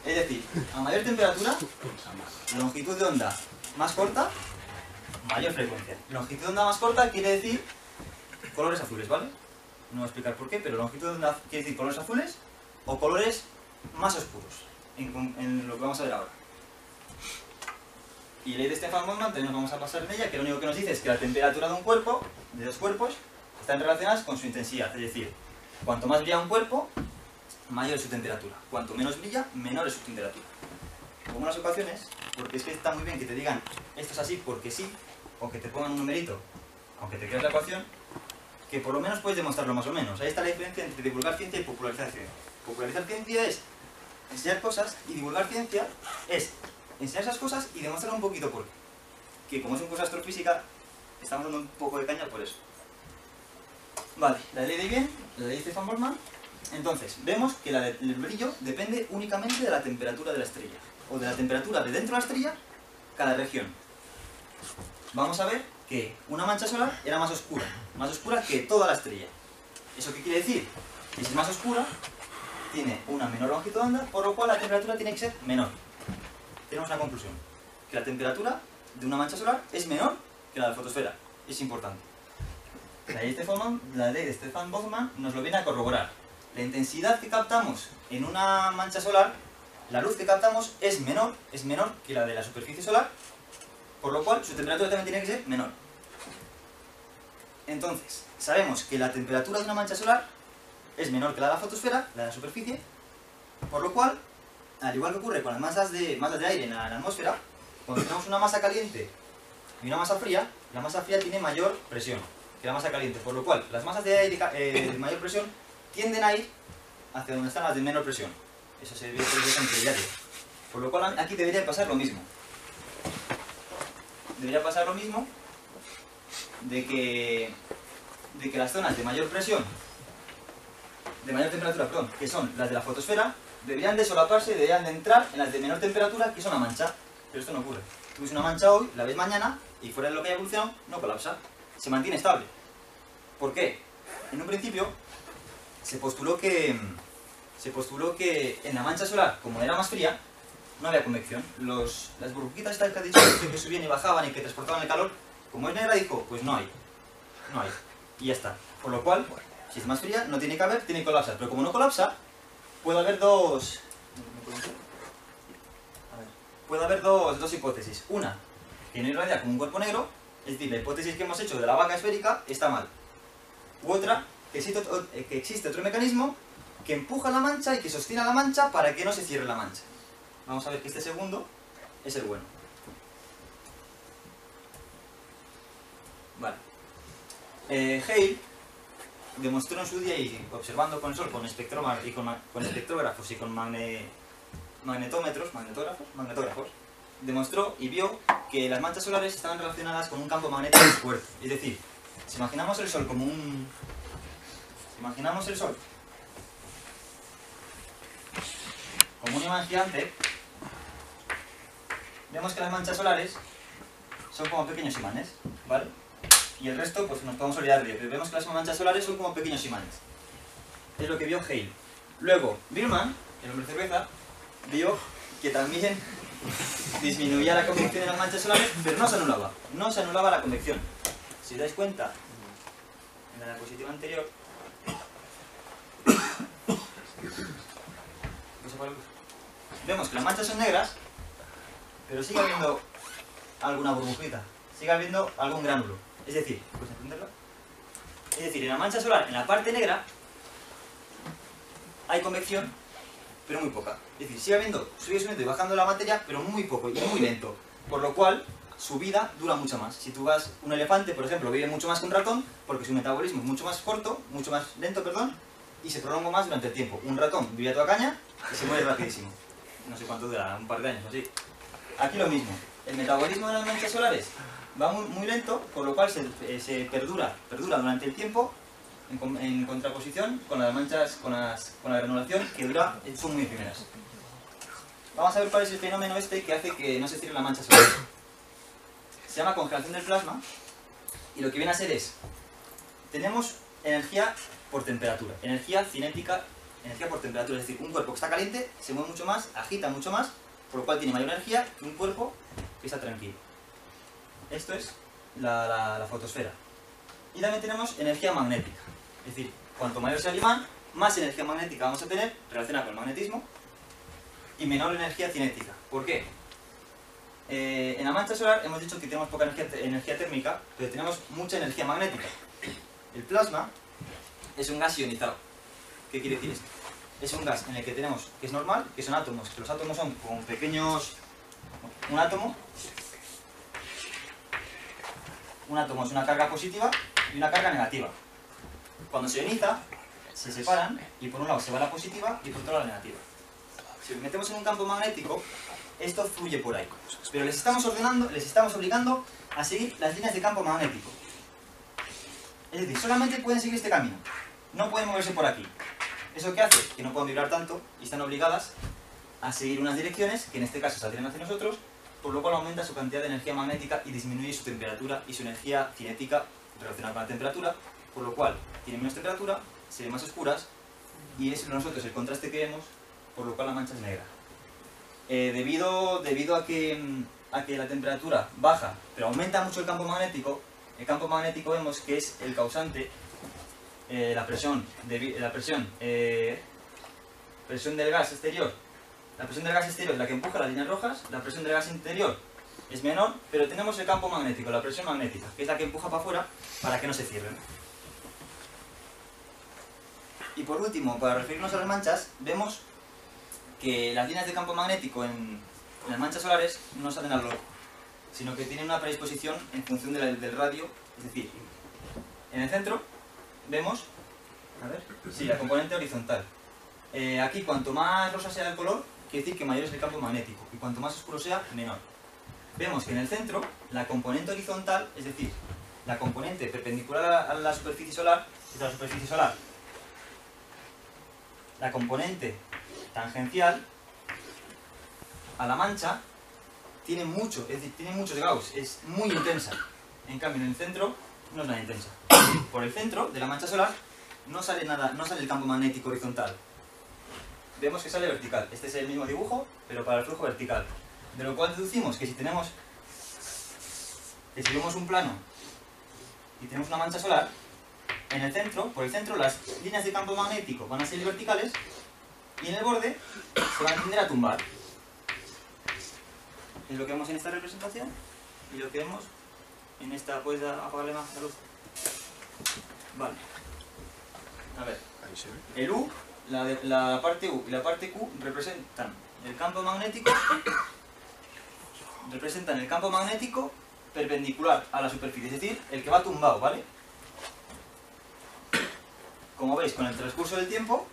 Es decir, a mayor temperatura, longitud de onda más corta, mayor frecuencia. Longitud de onda más corta quiere decir colores azules, ¿vale? No voy a explicar por qué, pero longitud de onda quiere decir colores azules o colores más oscuros, en lo que vamos a ver ahora. Y ley de Stefan Boltzmann también nos vamos a pasar en ella, que lo único que nos dice es que la temperatura de un cuerpo, de dos cuerpos, están relacionadas con su intensidad. Es decir, cuanto más brilla un cuerpo, mayor es su temperatura. Cuanto menos brilla, menor es su temperatura. Como en las ocasiones, porque es que está muy bien que te digan esto es así porque sí, o que te pongan un numerito, aunque te creas la ecuación, que por lo menos puedes demostrarlo más o menos. Ahí está la diferencia entre divulgar ciencia y popularizar ciencia. Popularizar ciencia es enseñar cosas y divulgar ciencia es enseñar esas cosas y demostrar un poquito por qué. Que como es un curso de astrofísica, estamos dando un poco de caña por eso. Vale, la ley de bien, la ley de Stefan Boltzmann. Entonces, vemos que el brillo depende únicamente de la temperatura de la estrella, o de la temperatura de dentro de la estrella, cada región. Vamos a ver que una mancha solar era más oscura, más oscura que toda la estrella. ¿Eso qué quiere decir? Que si es más oscura, tiene una menor longitud de onda, por lo cual la temperatura tiene que ser menor tenemos una conclusión. Que la temperatura de una mancha solar es menor que la de la fotosfera. Es importante. La ley de Stefan, Boltzmann nos lo viene a corroborar. La intensidad que captamos en una mancha solar, la luz que captamos es menor, es menor que la de la superficie solar, por lo cual su temperatura también tiene que ser menor. Entonces, sabemos que la temperatura de una mancha solar es menor que la de la fotosfera, la de la superficie, por lo cual al igual que ocurre con las masas de, masas de aire en la, atmósfera, cuando tenemos una masa caliente y una masa fría, la masa fría tiene mayor presión que la masa caliente, por lo cual las masas de aire eh, de mayor presión tienden a ir hacia donde están las de menor presión. Eso se debería ser diario. Por lo cual aquí debería pasar lo mismo. Debería pasar lo mismo de que, de que las zonas de mayor presión, de mayor temperatura, perdón, que son las de la fotosfera, deberían de solaparse deberían de entrar en las de menor temperatura, que es una mancha. Pero esto no ocurre. Ves una mancha hoy, la ves mañana, y fuera de lo que haya evolucionado, no colapsa. Se mantiene estable. ¿Por qué? En un principio, se postuló que, se postuló que en la mancha solar, como era más fría, no había convección. Los, las burbujitas estas que que subían y bajaban y que transportaban el calor, como es negra, dijo, pues no hay. No hay. Y ya está. Por lo cual, si es más fría, no tiene que haber, tiene que colapsar. Pero como no colapsa, puede haber dos... Puede haber dos, dos hipótesis. Una, que no irradia como un cuerpo negro, es decir, la hipótesis que hemos hecho de la vaca esférica está mal. U otra, que existe, otro- eh, que existe otro mecanismo que empuja la mancha y que sostiene la mancha para que no se cierre la mancha. Vamos a ver que este segundo es el bueno. Vale. Eh, Hale demostró en su día y observando con el Sol, con, y con espectrógrafos y con magne- magnetómetros, magnetógrafos, magnetógrafos, demostró y vio que las manchas solares estaban relacionadas con un campo magnético fuerte. Es decir, si imaginamos el Sol como un... Si imaginamos el Sol como un imán gigante, vemos que las manchas solares son como pequeños imanes, ¿vale? Y el resto, pues nos podemos olvidar de ello, pero vemos que las manchas solares son como pequeños imanes. Es lo que vio Hale. Luego, Birman, el hombre cerveza, vio que también disminuía la convección de las manchas solares, pero no se anulaba. No se anulaba la convección. Si dais cuenta, en la diapositiva anterior, vemos que las manchas son negras, pero sigue habiendo alguna burbujita, sigue habiendo algún gránulo. Es decir, ¿puedes entenderlo? Es decir, en la mancha solar, en la parte negra, hay convección, pero muy poca. Es decir, sigue habiendo, subiendo y bajando la materia, pero muy poco y muy lento. Por lo cual, su vida dura mucho más. Si tú vas, un elefante, por ejemplo, vive mucho más que un ratón, porque su metabolismo es mucho más corto, mucho más lento, perdón, y se prolonga más durante el tiempo. Un ratón vive a toda caña y se muere rapidísimo. No sé cuánto dura, un par de años, así. Aquí lo mismo. El metabolismo de las manchas solares va muy, lento, por lo cual se, eh, se perdura, perdura durante el tiempo en, contraposición con las manchas, con, las, con la granulación que dura, son muy efímeras. Vamos a ver cuál es el fenómeno este que hace que no se cierre la mancha solar. Se llama congelación del plasma y lo que viene a ser es, tenemos energía por temperatura, energía cinética, energía por temperatura, es decir, un cuerpo que está caliente se mueve mucho más, agita mucho más, por lo cual tiene mayor energía que un cuerpo que está tranquilo. Esto es la, fotosfera. Y también tenemos energía magnética, es decir, cuanto mayor sea el imán, más energía magnética vamos a tener relacionada con el magnetismo y menor energía cinética. ¿Por qué? Eh, en la mancha solar hemos dicho que tenemos poca energía, energía térmica, pero tenemos mucha energía magnética. El plasma es un gas ionizado. ¿Qué quiere decir esto? Es un gas en el que tenemos, que es normal, que son átomos, que los átomos son como pequeños... Un átomo... Un átomo es una carga positiva y una carga negativa. Cuando se ioniza, se separan y por un lado se va la positiva y por otro lado la negativa. Si los metemos en un campo magnético, esto fluye por ahí. Pero les estamos ordenando, les estamos obligando a seguir las líneas de campo magnético. Es decir, solamente pueden seguir este camino. No pueden moverse por aquí. ¿Eso qué hace? Que no puedan vibrar tanto y están obligadas a seguir unas direcciones que en este caso saldrían hacia nosotros, por lo cual aumenta su cantidad de energía magnética y disminuye su temperatura y su energía cinética relacionada con la temperatura, por lo cual tienen menos temperatura, se ven más oscuras y es nosotros el contraste que vemos, por lo cual la mancha es negra. Eh, debido, debido a, que, mm, a que la temperatura baja, pero aumenta mucho el campo magnético, el campo magnético vemos que es el causante, eh, la presión, debi- la presión, eh, presión del gas exterior. La presión del gas exterior es la que empuja las líneas rojas, la presión del gas interior es menor, pero tenemos el campo magnético, la presión magnética, que es la que empuja para afuera para que no se cierren. Y por último, para referirnos a las manchas, vemos que las líneas de campo magnético en, las manchas solares no salen al loco, sino que tienen una predisposición en función del radio, es decir, en el centro vemos, sí, la componente horizontal. Eh, aquí cuanto más rosa sea el color, quiere decir que mayor es el campo magnético, y cuanto más oscuro sea, menor. Vemos que en el centro, la componente horizontal, es decir, la componente perpendicular a- la superficie solar, es la superficie solar, la componente tangencial a la mancha tiene mucho, es decir, tiene muchos Gauss, es muy intensa. En cambio, en el centro no es nada intensa. Por el centro de la mancha solar no sale nada, no sale el campo magnético horizontal. Vemos que sale vertical. Este es el mismo dibujo, pero para el flujo vertical. De lo cual deducimos que si tenemos que si vemos un plano y tenemos una mancha solar, en el centro, por el centro, las líneas de campo magnético van a ser verticales y en el borde se van a tender a tumbar. Es lo que vemos en esta representación y lo que vemos en esta. ¿Puedes apagarle más la luz? Vale. A ver. El U, la, de- la parte U y la parte Q representan el campo magnético representan el campo magnético perpendicular a la superficie, es decir, el que va tumbado, ¿vale? Como veis, con el transcurso del tiempo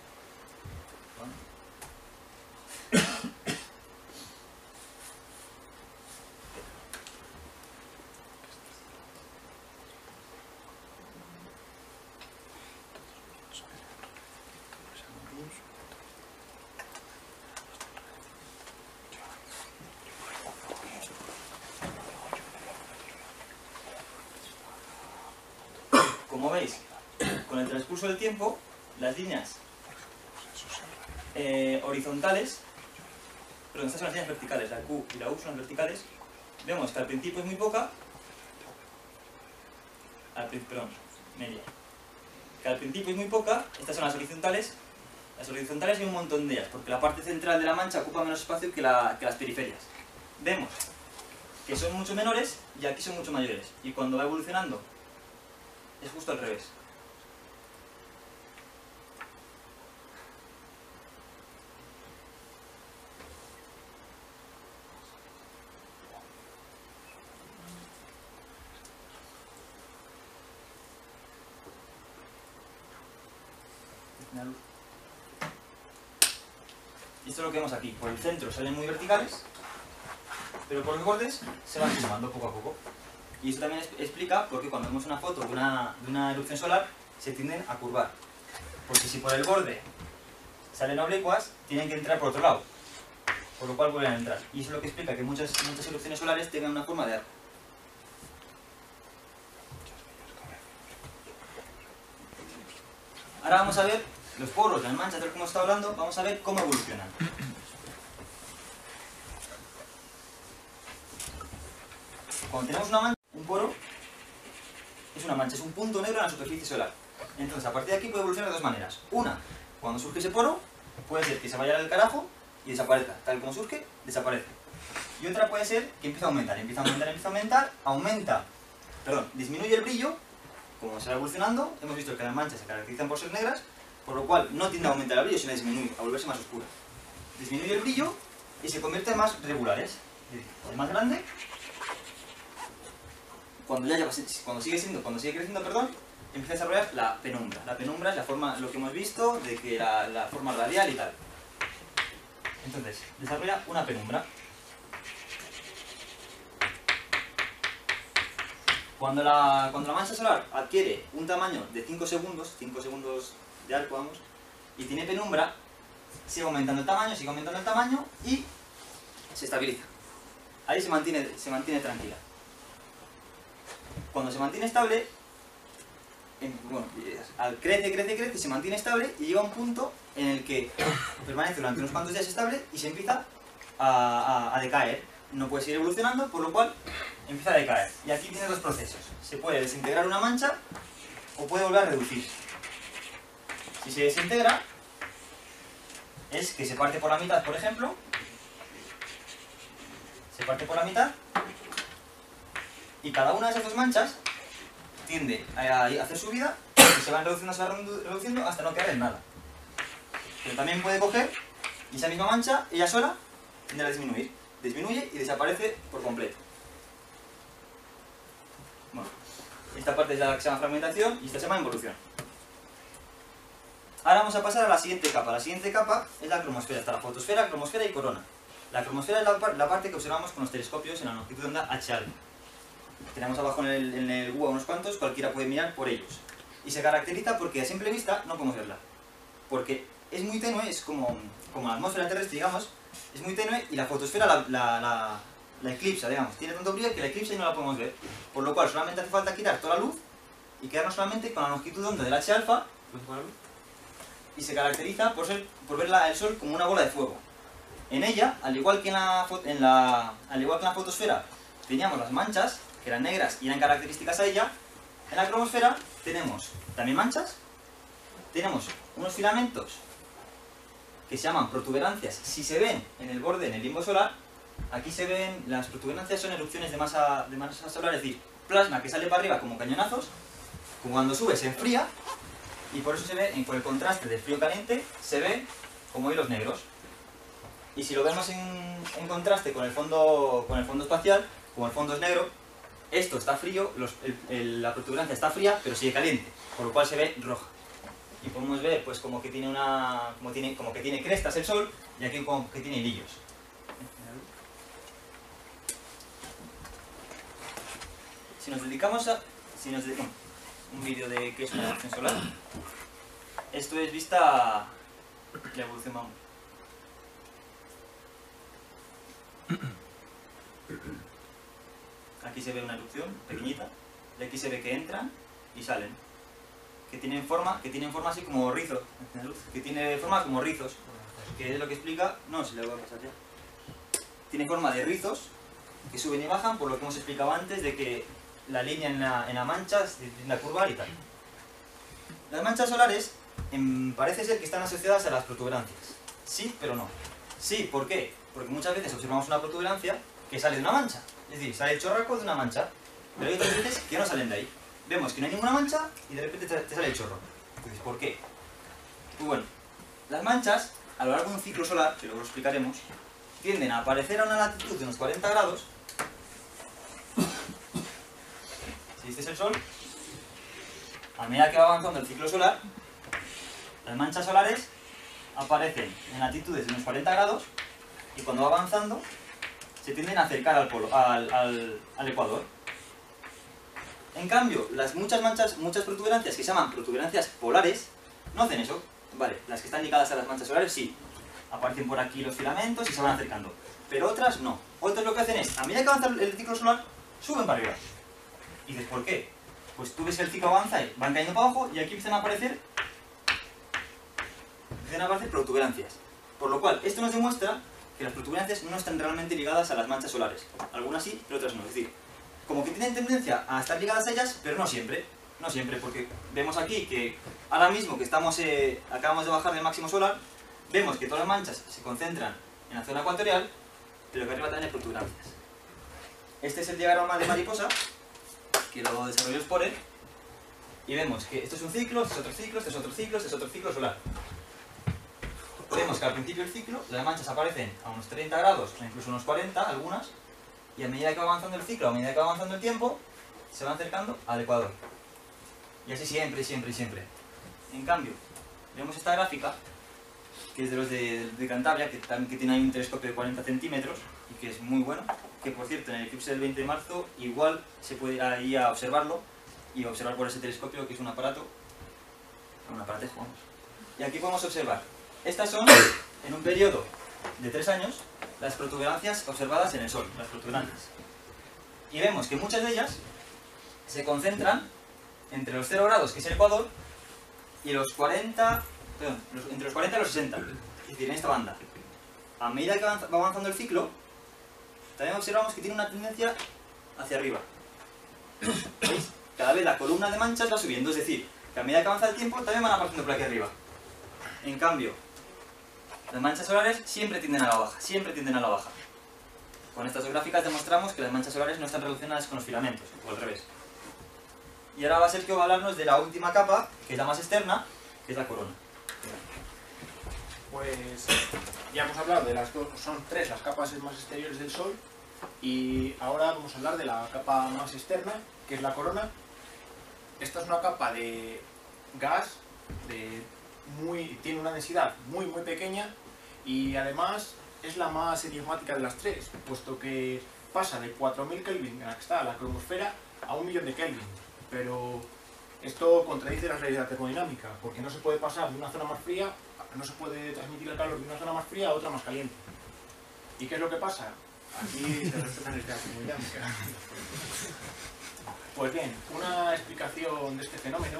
Como veis, con el transcurso del tiempo, las líneas eh, horizontales, perdón, estas son las líneas verticales, la Q y la U son las verticales, vemos que al principio es muy poca, perdón, media, que al principio es muy poca, estas son las horizontales, las horizontales hay un montón de ellas, porque la parte central de la mancha ocupa menos espacio que, la- que las periferias. Vemos que son mucho menores y aquí son mucho mayores, y cuando va evolucionando es justo al revés. La luz. Y esto es lo que vemos aquí. Por el centro salen muy verticales, pero por los bordes se van sumando poco a poco. Y eso también explica por qué cuando vemos una foto de una, de una erupción solar se tienden a curvar. Porque si por el borde salen oblicuas, tienen que entrar por otro lado. Por lo cual vuelven a entrar. Y eso es lo que explica que muchas, muchas erupciones solares tengan una forma de arco. Ahora vamos a ver los poros, las manchas, que hemos estado hablando, vamos a ver cómo evolucionan. Cuando tenemos una mancha, un poro es una mancha, es un punto negro en la superficie solar. Entonces, a partir de aquí puede evolucionar de dos maneras. Una, cuando surge ese poro, puede ser que se vaya al carajo y desaparezca. Tal como surge, desaparece. Y otra puede ser que empiece a aumentar, empieza a aumentar, empieza a aumentar, aumenta, perdón, disminuye el brillo, como se va evolucionando, hemos visto que las manchas se caracterizan por ser negras, por lo cual no tiende a aumentar el brillo, sino a disminuir, a volverse más oscura. Disminuye el brillo y se convierte en más regulares. Es más grande, cuando ya lleva- cuando sigue siendo, cuando sigue creciendo, perdón, empieza a desarrollar la penumbra. La penumbra es la forma, lo que hemos visto, de que la, la forma radial y tal. Entonces, desarrolla una penumbra. Cuando la, cuando la mancha solar adquiere un tamaño de 5 segundos, 5 segundos de arco, y tiene penumbra, sigue aumentando el tamaño, sigue aumentando el tamaño y se estabiliza. Ahí se mantiene, se mantiene tranquila. Cuando se mantiene estable, en- bueno, eh, al- crece, crece, crece, se mantiene estable y llega a un punto en el que permanece durante unos cuantos días estable y se empieza a, a- a decaer. No puede seguir evolucionando, por lo cual empieza a decaer. Y aquí tiene dos procesos. Se puede desintegrar una mancha o puede volver a reducirse. Si se desintegra, es que se parte por la mitad, por ejemplo. Se parte por la mitad y cada una de esas dos manchas tiende a hacer su vida y se van reduciendo, se van redu- reduciendo hasta no quedar en nada. Pero también puede coger y esa misma mancha, ella sola, tiende a disminuir. Disminuye y desaparece por completo. Bueno, esta parte es la que se llama fragmentación y esta se llama involución. Ahora vamos a pasar a la siguiente capa. La siguiente capa es la cromosfera. Está la fotosfera, cromosfera y corona. La cromosfera es la, par- la parte que observamos con los telescopios en la longitud de onda H alfa. Tenemos abajo en el, en el unos cuantos, cualquiera puede mirar por ellos. Y se caracteriza porque a simple vista no podemos verla. Porque es muy tenue, es como, como la atmósfera terrestre, digamos, es muy tenue y la fotosfera la, la, eclipsa, digamos. Tiene tanto brillo que la eclipsa y no la podemos ver. Por lo cual solamente hace falta quitar toda la luz y quedarnos solamente con la longitud de onda del H alfa. ¿puedes poner la luz? Y se caracteriza por, ser, por ver la- el Sol como una bola de fuego. En ella, al igual que en la, en la, al igual que en la fotosfera, teníamos las manchas, que eran negras y eran características a ella, en la cromosfera tenemos también manchas, tenemos unos filamentos que se llaman protuberancias. Si se ven en el borde, en el limbo solar, aquí se ven, las protuberancias son erupciones de masa, de masa solar, es decir, plasma que sale para arriba como cañonazos, cuando sube se enfría, y por eso se ve, por el contraste del frío caliente, se ve como hilos negros. Y si lo vemos en, en contraste con el, fondo, con el fondo espacial, como el fondo es negro, esto está frío, la protuberancia está fría, pero sigue caliente, por lo cual se ve roja. Y podemos ver pues como que tiene una. como tiene, como que tiene crestas el sol y aquí como que tiene hilillos. Si nos dedicamos a. Si nos dedicamos un vídeo de qué es una erupción solar. Esto es vista la evolución vamos. Aquí se ve una erupción pequeñita y aquí se ve que entran y salen. Que tienen forma, que tienen forma así como rizos, que tiene forma como rizos, que es lo que explica, no, se le va a pasar ya. Tiene forma de rizos que suben y bajan, por lo que hemos explicado antes de que la línea en la, en la mancha se tiende a curvar y tal. Las manchas solares em, parece ser que están asociadas a las protuberancias. Sí, pero no. Sí, ¿por qué? Porque muchas veces observamos una protuberancia que sale de una mancha. Es decir, sale el chorraco de una mancha. Pero hay otras veces que no salen de ahí. Vemos que no hay ninguna mancha y de repente te, te sale el chorro. Entonces, ¿por qué? Pues bueno, las manchas, a lo largo de un ciclo solar, que luego lo explicaremos, tienden a aparecer a una latitud de unos 40 grados. Si este es el Sol, a medida que va avanzando el ciclo solar, las manchas solares aparecen en latitudes de unos 40 grados y cuando va avanzando se tienden a acercar al, polo, al, ecuador. En cambio, las muchas manchas, muchas protuberancias que se llaman protuberancias polares, no hacen eso. Vale, las que están ligadas a las manchas solares sí, aparecen por aquí los filamentos y se van acercando. Pero otras no. Otras lo que hacen es, a medida que avanza el ciclo solar, suben para arriba. Y dices, ¿por qué? Pues tú ves que el ciclo avanza y van cayendo para abajo y aquí empiezan a aparecer empiezan a aparecer protuberancias. Por lo cual, esto nos demuestra que las protuberancias no están realmente ligadas a las manchas solares. Algunas sí, pero otras no. Es decir, como que tienen tendencia a estar ligadas a ellas, pero no siempre. No siempre, porque vemos aquí que ahora mismo que estamos, eh, acabamos de bajar del máximo solar, vemos que todas las manchas se concentran en la zona ecuatorial, pero que arriba también hay protuberancias. Este es el diagrama de mariposa, que lo desarrolló Spore, y vemos que esto es un ciclo, este es otro ciclo, este es otro ciclo, este es otro ciclo solar. Vemos que al principio del ciclo las manchas aparecen a unos 30 grados o incluso unos 40, algunas, y a medida que va avanzando el ciclo, a medida que va avanzando el tiempo, se van acercando al ecuador. Y así siempre, siempre, siempre. En cambio, vemos esta gráfica, que es de los de, Cantabria, que, que tiene ahí un telescopio de 40 centímetros y que es muy bueno, que por cierto en el eclipse del 20 de marzo igual se puede ir ahí a observarlo y observar por ese telescopio que es un aparato, un aparatejo, vamos. Y aquí podemos observar, estas son en un periodo de tres años las protuberancias observadas en el Sol, las protuberancias. Y vemos que muchas de ellas se concentran entre los 0 grados, que es el ecuador, y los 40, perdón, entre los 40 y los 60, es decir, en esta banda. A medida que va avanzando el ciclo, también observamos que tiene una tendencia hacia arriba. ¿Veis? Cada vez la columna de manchas va subiendo, es decir, que a medida que avanza el tiempo también van apareciendo por aquí arriba. En cambio, las manchas solares siempre tienden a la baja, siempre tienden a la baja. Con estas dos gráficas demostramos que las manchas solares no están relacionadas con los filamentos, o al revés. Y ahora va a ser que va a hablarnos de la última capa, que es la más externa, que es la corona. Pues ya hemos hablado de las dos, son tres las capas más exteriores del Sol y ahora vamos a hablar de la capa más externa, que es la corona. Esta es una capa de gas, de muy, tiene una densidad muy muy pequeña y además es la más enigmática de las tres, puesto que pasa de 4000 Kelvin, en la que está la cromosfera, a un millón de Kelvin. Pero esto contradice las leyes de la termodinámica, porque no se puede pasar de una zona más fría, no se puede transmitir el calor de una zona más fría a otra más caliente. ¿Y qué es lo que pasa? Aquí se respetan de la termodinámica. Pues bien, una explicación de este fenómeno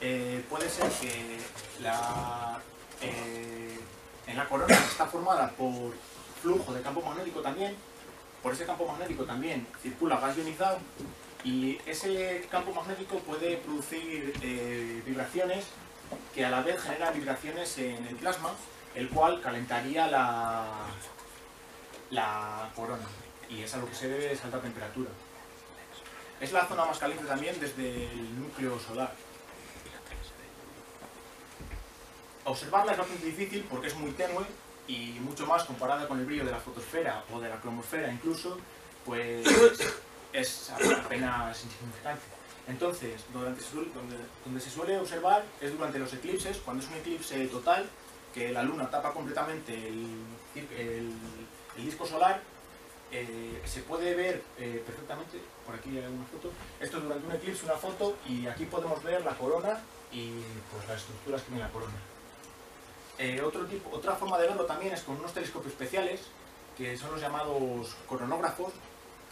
eh, puede ser que la, eh, en la corona está formada por flujo de campo magnético también, por ese campo magnético también circula gas ionizado y ese campo magnético puede producir eh, vibraciones que a la vez generan vibraciones en el plasma, el cual calentaría la, la corona y es a lo que se debe esa alta temperatura. Es la zona más caliente también desde el núcleo solar. Observarla es bastante difícil porque es muy tenue y mucho más comparada con el brillo de la fotosfera o de la cromosfera incluso, pues es apenas insignificante. Entonces, donde se, suele, donde, se suele observar es durante los eclipses, cuando es un eclipse total, que la luna tapa completamente el disco solar, eh, se puede ver eh, perfectamente, por aquí hay una foto, esto es durante un eclipse, una foto, y aquí podemos ver la corona y pues, las estructuras que tiene la corona. Eh, otro tipo, otra forma de verlo también es con unos telescopios especiales, que son los llamados coronógrafos,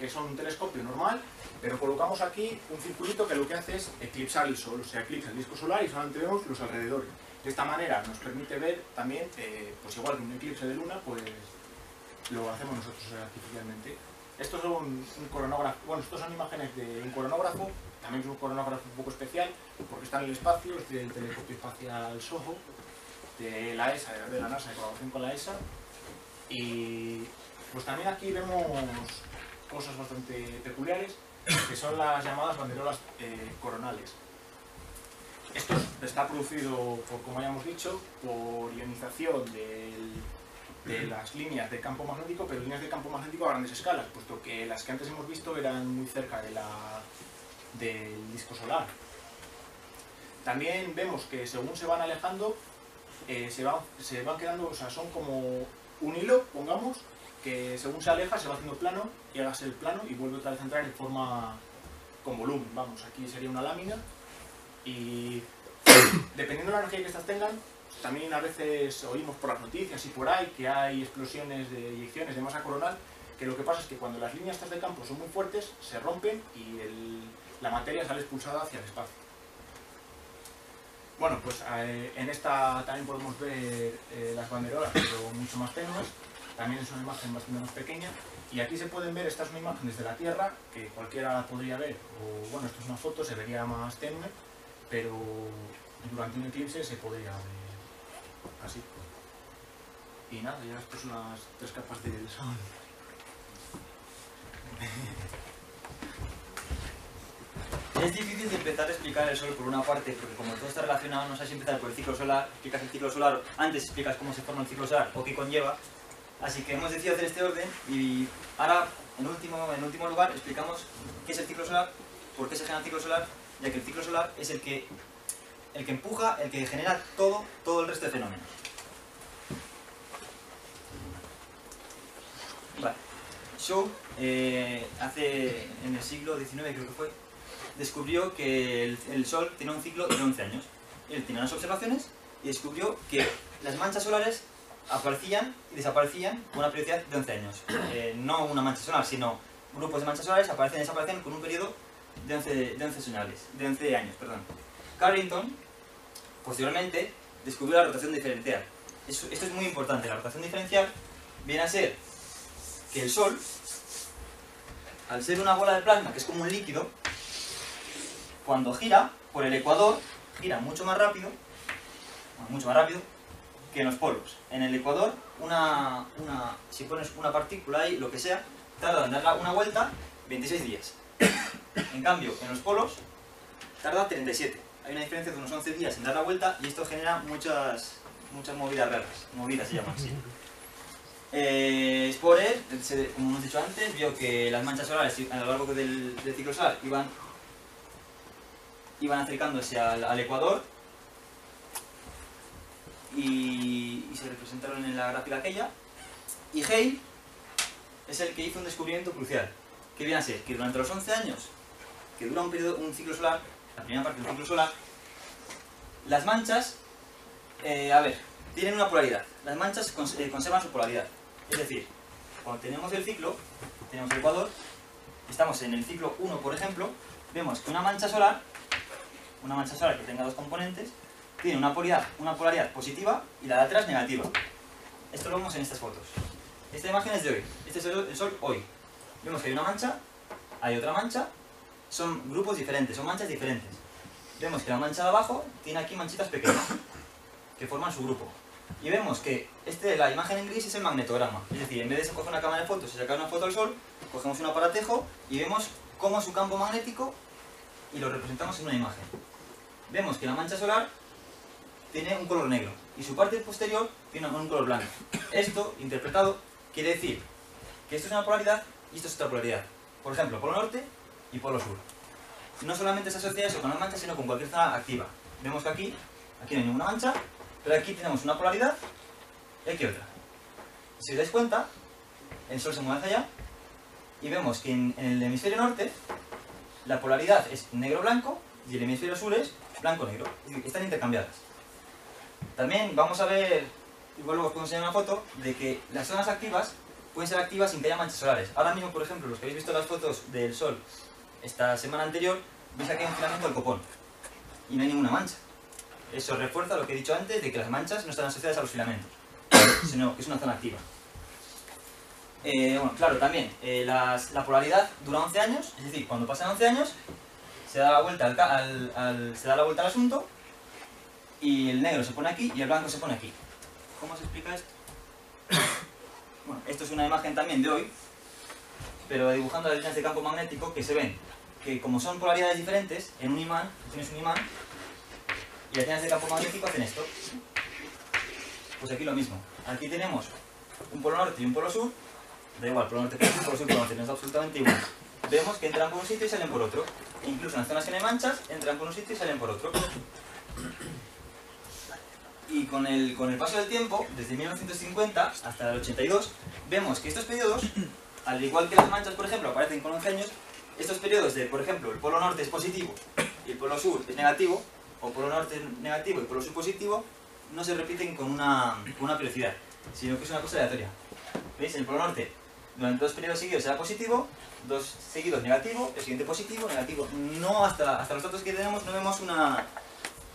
que son un telescopio normal, pero colocamos aquí un circulito que lo que hace es eclipsar el Sol, o sea, eclipsa el disco solar y solamente vemos los alrededores. De esta manera nos permite ver también, eh, pues igual que un eclipse de luna, pues lo hacemos nosotros artificialmente. Estos son un coronógrafo, bueno, estos son imágenes de un coronógrafo, también es un coronógrafo un poco especial, porque está en el espacio, es del telescopio espacial SOHO, de la ESA, de la NASA, de colaboración con la ESA, y pues también aquí vemos cosas bastante peculiares, que son las llamadas banderolas eh, coronales. Esto está producido, por, como ya hemos dicho, por ionización de las líneas de campo magnético, pero líneas de campo magnético a grandes escalas, puesto que las que antes hemos visto eran muy cerca de la, del disco solar. También vemos que según se van alejando, eh, se, van, se van quedando, o sea, son como un hilo, pongamos, que según se aleja se va haciendo plano, y hagas el plano y vuelve otra vez a entrar en forma con volumen. Vamos, aquí sería una lámina y dependiendo de la energía que estas tengan, también a veces oímos por las noticias y por ahí que hay explosiones de eyecciones de masa coronal, que lo que pasa es que cuando las líneas estas de campo son muy fuertes, se rompen y la materia sale expulsada hacia el espacio. Bueno, pues eh, en esta también podemos ver eh, las banderolas, pero mucho más tenues. También es una imagen más pequeña. Y aquí se pueden ver, esta es una imagen desde la Tierra, que cualquiera la podría ver. O bueno, esto es una foto, se vería más tenue, pero durante un eclipse se podría ver así. Y nada, ya estas son las tres capas del sol. Es difícil de empezar a explicar el Sol por una parte, porque como todo está relacionado, no sabes empezar por el ciclo solar, explicas el ciclo solar, antes explicas cómo se forma el ciclo solar o qué conlleva, así que hemos decidido hacer este orden y ahora, en último, en último lugar, explicamos qué es el ciclo solar, por qué se genera el ciclo solar, ya que el ciclo solar es el que, el que empuja, el que genera todo, todo el resto de fenómenos. Vale. Shaw, eh, hace en el siglo XIX creo que fue, descubrió que el, el, Sol tiene un ciclo de 11 años. Él tiene unas observaciones y descubrió que las manchas solares aparecían y desaparecían con una periodicidad de 11 años. Eh, no una mancha solar, sino grupos de manchas solares aparecen y desaparecen con un periodo de 11, de 11, sonales, de 11 años. Perdón. Carrington, posteriormente, descubrió la rotación diferencial. Esto, esto es muy importante. La rotación diferencial viene a ser que el Sol, al ser una bola de plasma que es como un líquido, cuando gira por el ecuador, gira mucho más rápido, mucho más rápido que en los polos. En el ecuador, una, una, si pones una partícula ahí, lo que sea, tarda en dar una vuelta 26 días. En cambio, en los polos, tarda 37. Hay una diferencia de unos 11 días en dar la vuelta y esto genera muchas, muchas movidas raras. Movidas se llaman así. Eh, como hemos dicho antes, vio que las manchas solares a lo largo del, del ciclo solar iban iban acercándose al ecuador y, se representaron en la gráfica aquella. Y Hale es el que hizo un descubrimiento crucial, que viene a ser que durante los 11 años que dura un, periodo, un ciclo solar, la primera parte del ciclo solar, las manchas, eh, a ver, tienen una polaridad. Las manchas eh, conservan su polaridad. Es decir, cuando tenemos el ciclo, tenemos el ecuador, estamos en el ciclo 1, por ejemplo, vemos que una mancha solar una mancha solar que tenga dos componentes, tiene una polaridad, una polaridad positiva y la de atrás negativa. Esto lo vemos en estas fotos. Esta imagen es de hoy. Este es el sol hoy. Vemos que hay una mancha, hay otra mancha, son grupos diferentes, son manchas diferentes. Vemos que la mancha de abajo tiene aquí manchitas pequeñas que forman su grupo. Y vemos que este, la imagen en gris es el magnetograma. Es decir, en vez de coger una cámara de fotos y sacar una foto al sol, cogemos un aparatejo y vemos cómo es su campo magnético y lo representamos en una imagen. Vemos que la mancha solar tiene un color negro y su parte posterior tiene un color blanco. Esto, interpretado, quiere decir que esto es una polaridad y esto es otra polaridad. Por ejemplo, polo norte y polo sur. No solamente se asocia eso con las manchas, sino con cualquier zona activa. Vemos que aquí, aquí no hay ninguna mancha, pero aquí tenemos una polaridad y aquí otra. Si os dais cuenta, el Sol se mueve hacia allá y vemos que en, en el hemisferio norte la polaridad es negro-blanco y el hemisferio sur es blanco-negro. Están intercambiadas. También vamos a ver, igual luego os puedo enseñar una foto, de que las zonas activas pueden ser activas sin que haya manchas solares. Ahora mismo, por ejemplo, los que habéis visto las fotos del Sol esta semana anterior, veis aquí un filamento del copón y no hay ninguna mancha. Eso refuerza lo que he dicho antes de que las manchas no están asociadas a los filamentos, sino que es una zona activa. Eh, bueno, claro, también, eh, la polaridad dura 11 años, es decir, cuando pasan 11 años, se da la vuelta al- se da la vuelta al asunto y el negro se pone aquí y el blanco se pone aquí. ¿Cómo se explica esto? Bueno, esto es una imagen también de hoy, pero dibujando las líneas de campo magnético que se ven que como son polaridades diferentes, en un imán, tienes un imán, y las líneas de campo magnético hacen esto. Pues aquí lo mismo. Aquí tenemos un polo norte y un polo sur, da igual, polo norte, polo sur, polo sur, norte, no es absolutamente igual. Vemos que entran por un sitio y salen por otro. Incluso en las zonas que no hay manchas, entran por un sitio y salen por otro. Y con el, con el paso del tiempo, desde 1950 hasta el 82, vemos que estos periodos, al igual que las manchas, por ejemplo, aparecen con 11 años, estos periodos de, por ejemplo, el polo norte es positivo y el polo sur es negativo, o polo norte es negativo y polo sur positivo, no se repiten con una, con una periodicidad, sino que es una cosa aleatoria. ¿Veis? El polo norte durante dos periodos seguidos será positivo, dos seguidos negativo, el siguiente positivo, negativo. No hasta, hasta los datos que tenemos no vemos una,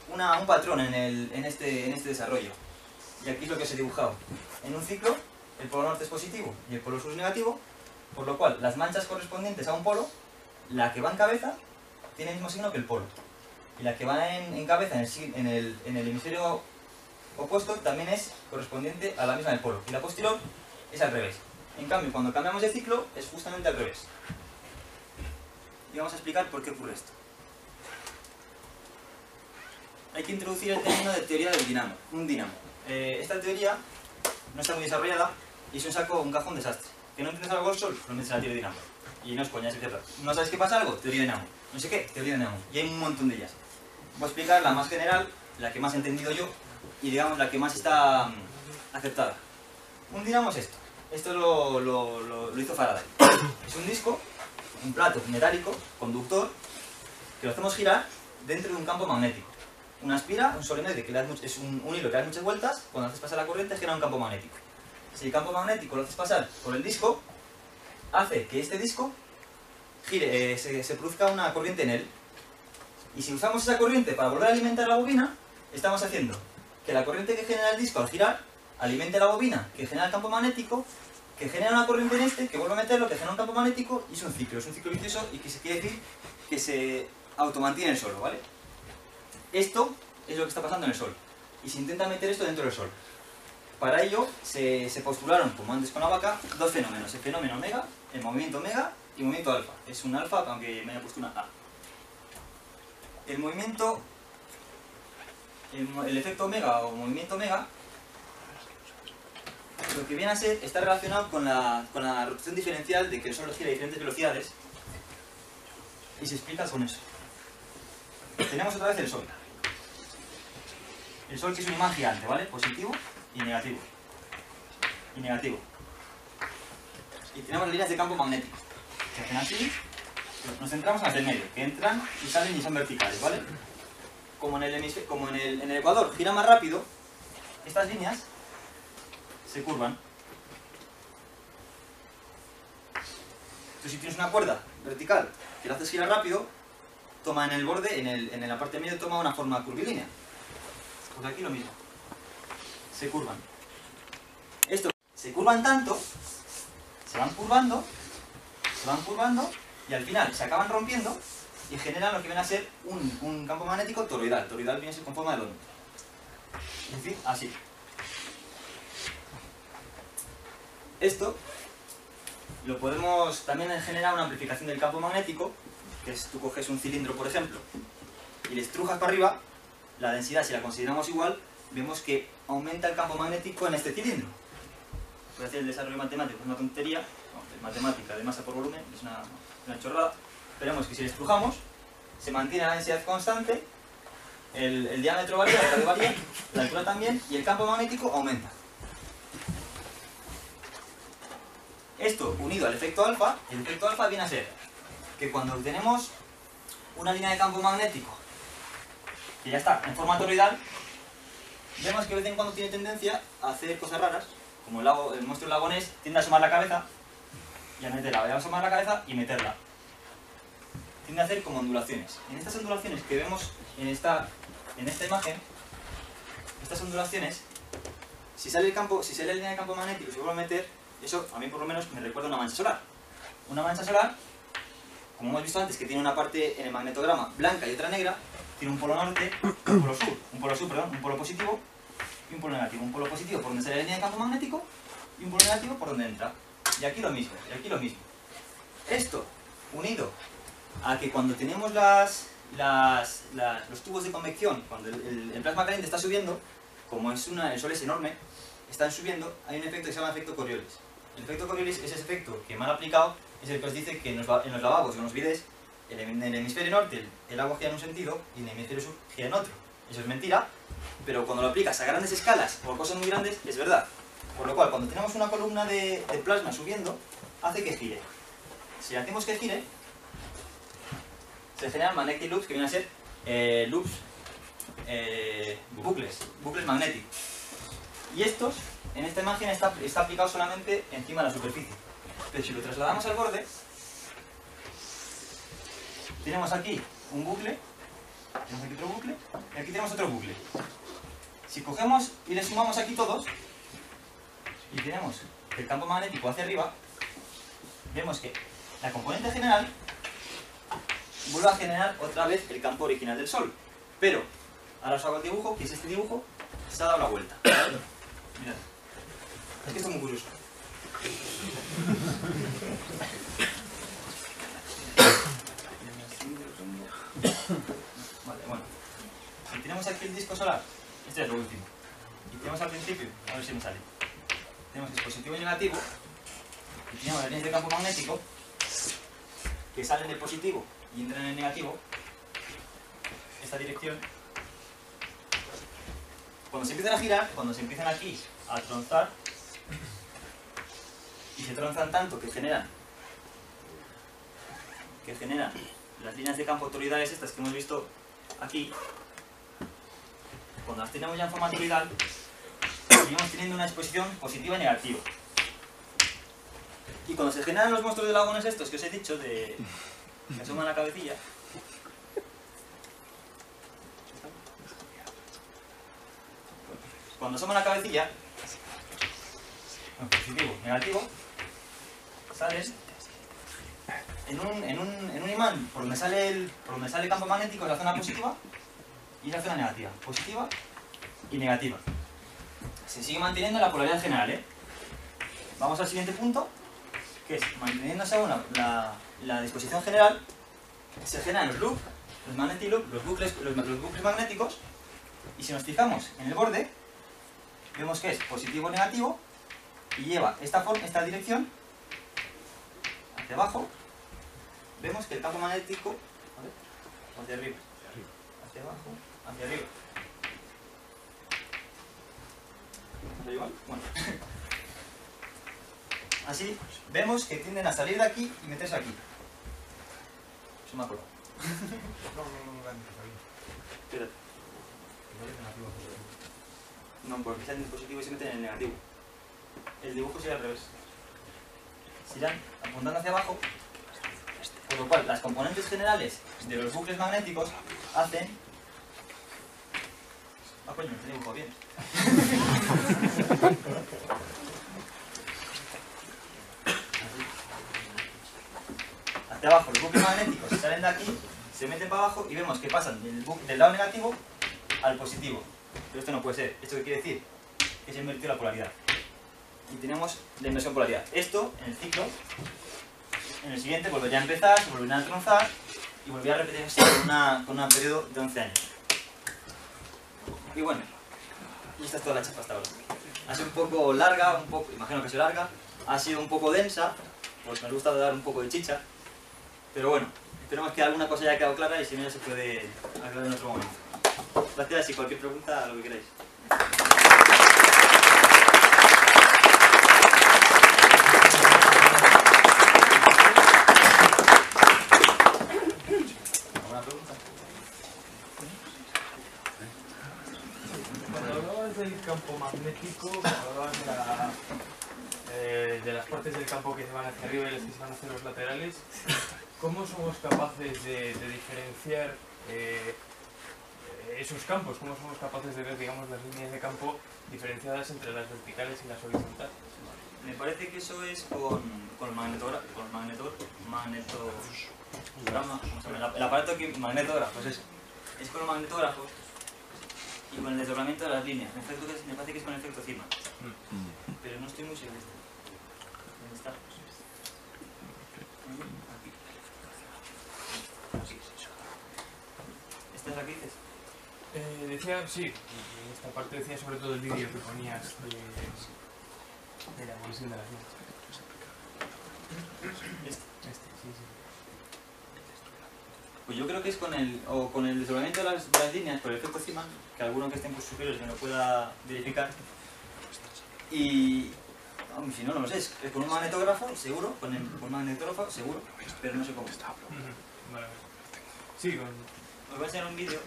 una- un patrón en, el, en, este, en este desarrollo. Y aquí es lo que os he dibujado. En un ciclo, el polo norte es positivo y el polo sur es negativo, por lo cual las manchas correspondientes a un polo, la que va en cabeza, tiene el mismo signo que el polo. Y la que va en, cabeza en el, en, el, en el hemisferio opuesto también es correspondiente a la misma del polo. Y la posterior es al revés. En cambio, cuando cambiamos de ciclo, es justamente al revés. Y vamos a explicar por qué ocurre esto. Hay que introducir el término de teoría del dinamo, un dinamo. Eh, esta teoría no está muy desarrollada y es un saco, un cajón desastre. ¿Que no entiendes algo del sol? Lo metes la teoría dinamo. Y no es coña, es cierto. ¿No sabes qué pasa algo? Teoría dinamo. No sé qué, teoría dinamo. Y hay un montón de ellas. Voy a explicar la más general, la que más he entendido yo y digamos la que más está mm, aceptada. Un dinamo es esto. Esto lo hizo Faraday. Es un disco, un plato metálico, conductor, que lo hacemos girar dentro de un campo magnético. Una espira, un solenoide, que le das es un, hilo que da muchas vueltas, cuando haces pasar la corriente genera un campo magnético. Si el campo magnético lo haces pasar por el disco, hace que este disco gire, eh, se, produzca una corriente en él. Y si usamos esa corriente para volver a alimentar la bobina, estamos haciendo que la corriente que genera el disco al girar alimente la bobina, que genera el campo magnético, que genera una corriente en este, que vuelve a meterlo, que genera un campo magnético, y es un ciclo, es un ciclo vicioso y que se quiere decir que se automantiene solo, ¿vale? Esto es lo que está pasando en el Sol, y se intenta meter esto dentro del Sol. Para ello se, postularon, como antes con la vaca, dos fenómenos, el fenómeno omega, el movimiento omega y el movimiento alfa. Es un alfa, aunque me haya puesto una A. El movimiento, el, mo- el efecto omega o movimiento omega lo que viene a ser está relacionado con la, con la rotación diferencial de que el Sol gira a diferentes velocidades y se explica con eso. Tenemos otra vez el Sol. El Sol que es un imán gigante, ¿vale? Positivo y negativo. Y negativo. Y tenemos las líneas de campo magnético. Que hacen así. Nos centramos en las del medio, que entran y salen y son verticales, ¿vale? Como en el, como en el, en el ecuador gira más rápido, estas líneas se curvan. Entonces si tienes una cuerda vertical que la haces girar rápido, toma en el borde, en, el, en la parte medio, toma una forma curvilínea. Pues aquí lo mismo. Se curvan. Esto, se curvan tanto, se van curvando, se van curvando, y al final se acaban rompiendo y generan lo que viene a ser un, un campo magnético toroidal. Toroidal viene a ser con forma de onda. Es decir, así. Esto lo podemos también generar una amplificación del campo magnético, que es tú coges un cilindro, por ejemplo, y le estrujas para arriba, la densidad, si la consideramos igual, vemos que aumenta el campo magnético en este cilindro. Voy el desarrollo matemático, es una tontería, no, matemática de masa por volumen, es una, una chorrada, pero vemos que si le estrujamos, se mantiene la densidad constante, el, el diámetro varía, radio varía, la altura también, y el campo magnético aumenta. Esto unido al efecto alfa, el efecto alfa viene a ser que cuando tenemos una línea de campo magnético que ya está en forma toroidal, vemos que de vez en cuando tiene tendencia a hacer cosas raras, como el, lago, el monstruo lagonés tiende a asomar la cabeza y a meterla, a asomar la cabeza y meterla. Tiende a hacer como ondulaciones. En estas ondulaciones que vemos en esta, en esta imagen, estas ondulaciones, si sale el campo, si sale la línea de campo magnético y se vuelve a meter, eso a mí por lo menos me recuerda a una mancha solar. Una mancha solar, como hemos visto antes, que tiene una parte en el magnetograma blanca y otra negra, tiene un polo norte, un polo sur, un polo sur, perdón, un polo positivo y un polo negativo. Un polo positivo por donde sale la línea de campo magnético y un polo negativo por donde entra. Y aquí lo mismo, y aquí lo mismo. Esto, unido a que cuando tenemos las, los tubos de convección, cuando el, plasma caliente está subiendo, como es una, el sol es enorme, están subiendo, hay un efecto que se llama efecto Coriolis. El efecto Coriolis es ese efecto que mal aplicado es el que os dice que en los, en los lavabos o en los bidés, en el hemisferio norte el, agua gira en un sentido y en el hemisferio sur gira en otro. Eso es mentira, pero cuando lo aplicas a grandes escalas o cosas muy grandes, es verdad. Por lo cual, cuando tenemos una columna de, plasma subiendo, hace que gire. Si hacemos que gire, se generan magnetic loops que vienen a ser eh, loops, eh, bucles, bucles magnéticos. Y estos, en esta imagen, está, está solamente encima de la superficie. Pero si lo trasladamos al borde, tenemos aquí un bucle, tenemos aquí otro bucle, y aquí tenemos otro bucle. Si cogemos y le sumamos aquí todos, y tenemos el campo magnético hacia arriba, vemos que la componente general vuelve a generar otra vez el campo original del Sol. Pero, ahora os hago el dibujo, que es este dibujo, se ha dado la vuelta. Mirad. Es que esto es muy curioso. Vale, bueno. Si tenemos aquí el disco solar, este es lo último. Y tenemos al principio, a ver si me sale. Tenemos que es positivo y negativo. Y tenemos las líneas de campo magnético que salen del positivo y entran en negativo. Esta dirección. Cuando se empiezan a girar, cuando se empiezan aquí a tronzar, y se tronzan tanto que generan que generan las líneas de campo toroidales estas que hemos visto aquí cuando las tenemos ya en forma seguimos teniendo una exposición positiva y negativa. Y cuando se generan los monstruos de lagones estos que os he dicho de que asoman la cabecilla cuando asoman la cabecilla positivo, negativo salen en un, en, un, en un imán por donde sale el, por donde sale el campo magnético es la zona positiva y zona negativa, positiva y negativa. Se sigue manteniendo la polaridad general, ¿eh? Vamos al siguiente punto, que es manteniéndose aún la, disposición general, se generan los loops, los magnetic loops, los bucles, los, los bucles magnéticos, y si nos fijamos en el borde, vemos que es positivo o negativo, y lleva esta, forma, esta dirección hacia abajo, vemos que el campo magnético a ver, hacia arriba, hacia abajo, hacia arriba. ¿Hacia igual? Bueno. Así vemos que tienden a salir de aquí y meterse aquí. Eso me acuerdo. No, no, no, no, no, Espérate. No, porque salen en el positivo y se meten en el negativo. El dibujo sería al revés. Se irán apuntando hacia abajo Por lo cual, las componentes generales de los bucles magnéticos hacen... Ah, coño, me dibujo bien. Hacia abajo, los bucles magnéticos salen de aquí, se meten para abajo y vemos que pasan del, lado negativo al positivo. Pero esto no puede ser. ¿Esto qué quiere decir? Que se ha invertido la polaridad. Y tenemos la inversión polaridad. Esto, en el ciclo, en el siguiente volvería a empezar, se volvería a tronzar y volvería a repetirse con, una, con un periodo de 11 años. Y bueno, esta es toda la chapa hasta ahora. Ha sido un poco larga, un poco, imagino que ha sido larga, ha sido un poco densa, pues me gusta dar un poco de chicha, pero bueno, esperemos que alguna cosa haya quedado clara y si no ya se puede aclarar en otro momento. Gracias y cualquier pregunta, lo que queráis. ¿Alguna pregunta? Cuando hablabas del campo magnético, de, la- eh, de las partes del campo que se van hacia arriba y las que se van hacia los laterales, ¿cómo somos capaces de, de diferenciar eh, esos campos? ¿Cómo somos capaces de ver, digamos, las líneas de campo diferenciadas entre las verticales y las horizontales? Me parece que eso es con, con el magnetógrafo, con el magneto, magnetograma, ¿cómo se llama? El aparato que magnetógrafo, es. Es con magnetógrafos y con el desdoblamiento de las líneas. Me, efecto que es- me parece que es con el efecto Cima. Pero no estoy muy seguro. ¿Dónde está? Aquí. Aquí. ¿Esta es la que dices? Eh, decía, sí, en esta parte decía sobre todo el vídeo que ponías de, de la evolución de las líneas. Este. Este, sí, sí. Pues yo creo que es con el, o con el desdoblamiento de las, de las líneas, por el efecto Cima, que alguno que esté en cursos superiores me lo pueda verificar. Y, si no, no lo sé, es es con un magnetógrafo, seguro, con, el, con un magnetógrafo, seguro, pero no sé cómo. Vale. Sí, con, Os voy a enseñar un vídeo,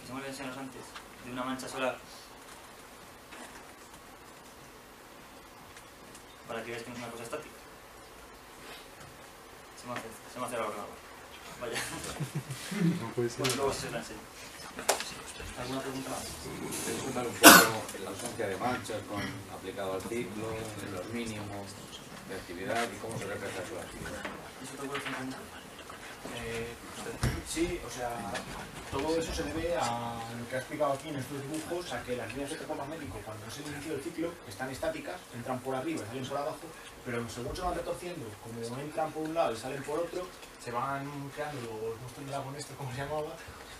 que se me olvidó enseñaros antes, de una mancha solar. Para que veáis que no es una cosa estática. Se me hace, se me hace el ordenador. Vaya. No puede ser. Pues luego se la enseño. ¿Alguna pregunta más? Puedes contar un poco la ausencia de manchas con, aplicado al ciclo, en los mínimos de actividad y cómo se refleja su actividad. ¿Eso te puedes entender? Eh, sí, o sea, todo eso se debe a lo que ha explicado aquí en estos dibujos, a que las líneas de campo magnético, cuando es el inicio del ciclo, están estáticas, entran por arriba y salen por abajo, pero según se van retorciendo, como entran por un lado y salen por otro, se van creando los monstruos lago esto, como se llamaba,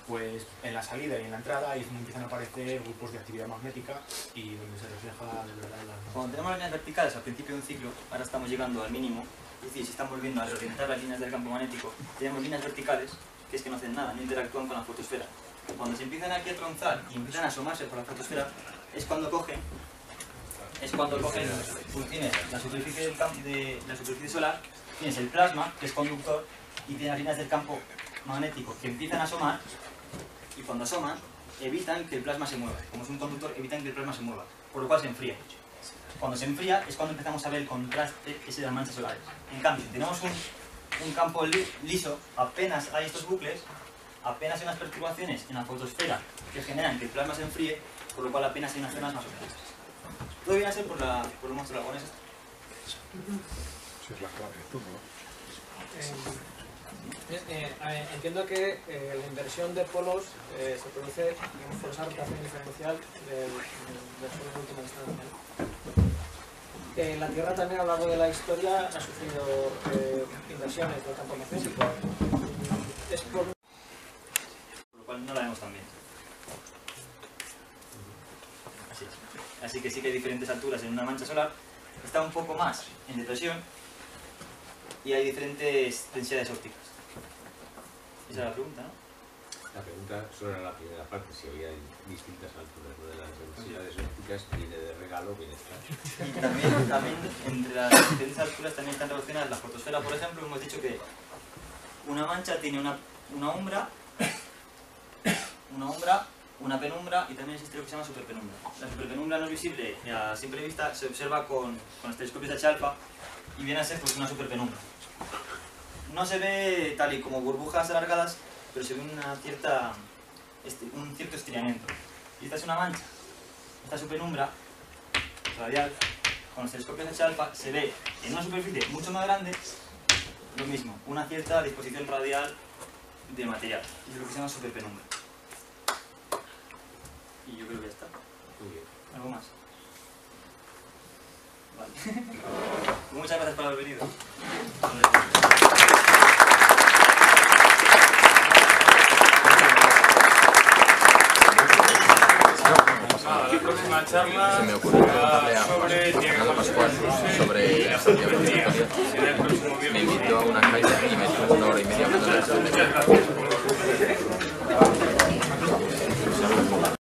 pues en la salida y en la entrada donde empiezan a aparecer grupos de actividad magnética y donde se refleja de verdad la... Cuando tenemos las líneas verticales al principio de un ciclo, ahora estamos llegando al mínimo, decir, si estamos volviendo a reorientar las líneas del campo magnético, tenemos líneas verticales que es que no hacen nada, no interactúan con la fotosfera. Cuando se empiezan aquí a tronzar y empiezan a asomarse por la fotosfera, es cuando cogen, es cuando cogen, pues tienes la superficie, del campo de, la superficie solar, tienes el plasma, que es conductor, y tienes las líneas del campo magnético que empiezan a asomar, y cuando asoman, evitan que el plasma se mueva. Como es un conductor, evitan que el plasma se mueva, por lo cual se enfría. Cuando se enfría es cuando empezamos a ver el contraste ese de las manchas solares. En cambio, si tenemos un, un campo li- liso, apenas hay estos bucles, apenas hay unas perturbaciones en la fotosfera que generan que el plasma se enfríe, por lo cual apenas hay unas zonas más oscuras. Todo viene a ser por, la, por el monstruo lagones. Es la clave de todo, ¿no? Eh, eh, eh, entiendo que eh, la inversión de polos eh, se produce por esa rotación diferencial del, del sol en última instancia. Eh, la Tierra también a lo largo de la historia ha sufrido eh, inversiones del campo magnético. Es por por lo cual no la vemos tan bien. Así, es. Así que sí que hay diferentes alturas en una mancha solar. Está un poco más en depresión y hay diferentes densidades ópticas. Esa es la pregunta, ¿no? La pregunta era la primera parte, si había distintas alturas, de las densidades ópticas viene de regalo, viene está. Y también, entre las diferentes alturas también están relacionadas la fotosfera, por ejemplo, hemos dicho que una mancha tiene una, una umbra, una umbra, una penumbra y también existe lo que se llama superpenumbra. La superpenumbra no es visible a simple vista, se observa con, con los telescopios de H alfa y viene a ser pues, una superpenumbra. no se ve tal y como burbujas alargadas, pero se ve una cierta, este, un cierto estiramiento. Y esta es una mancha. Esta superumbra radial, con los telescopios H alfa, se ve en una superficie mucho más grande lo mismo, una cierta disposición radial de material. Y es lo que se llama superpenumbra. Y yo creo que ya está. ¿Algo más? Vale. Muchas gracias por haber venido. La próxima charla se me ocurrió preguntarle a Pascual sobre la de Me invitó a una calle y me dio una hora y media hablando la.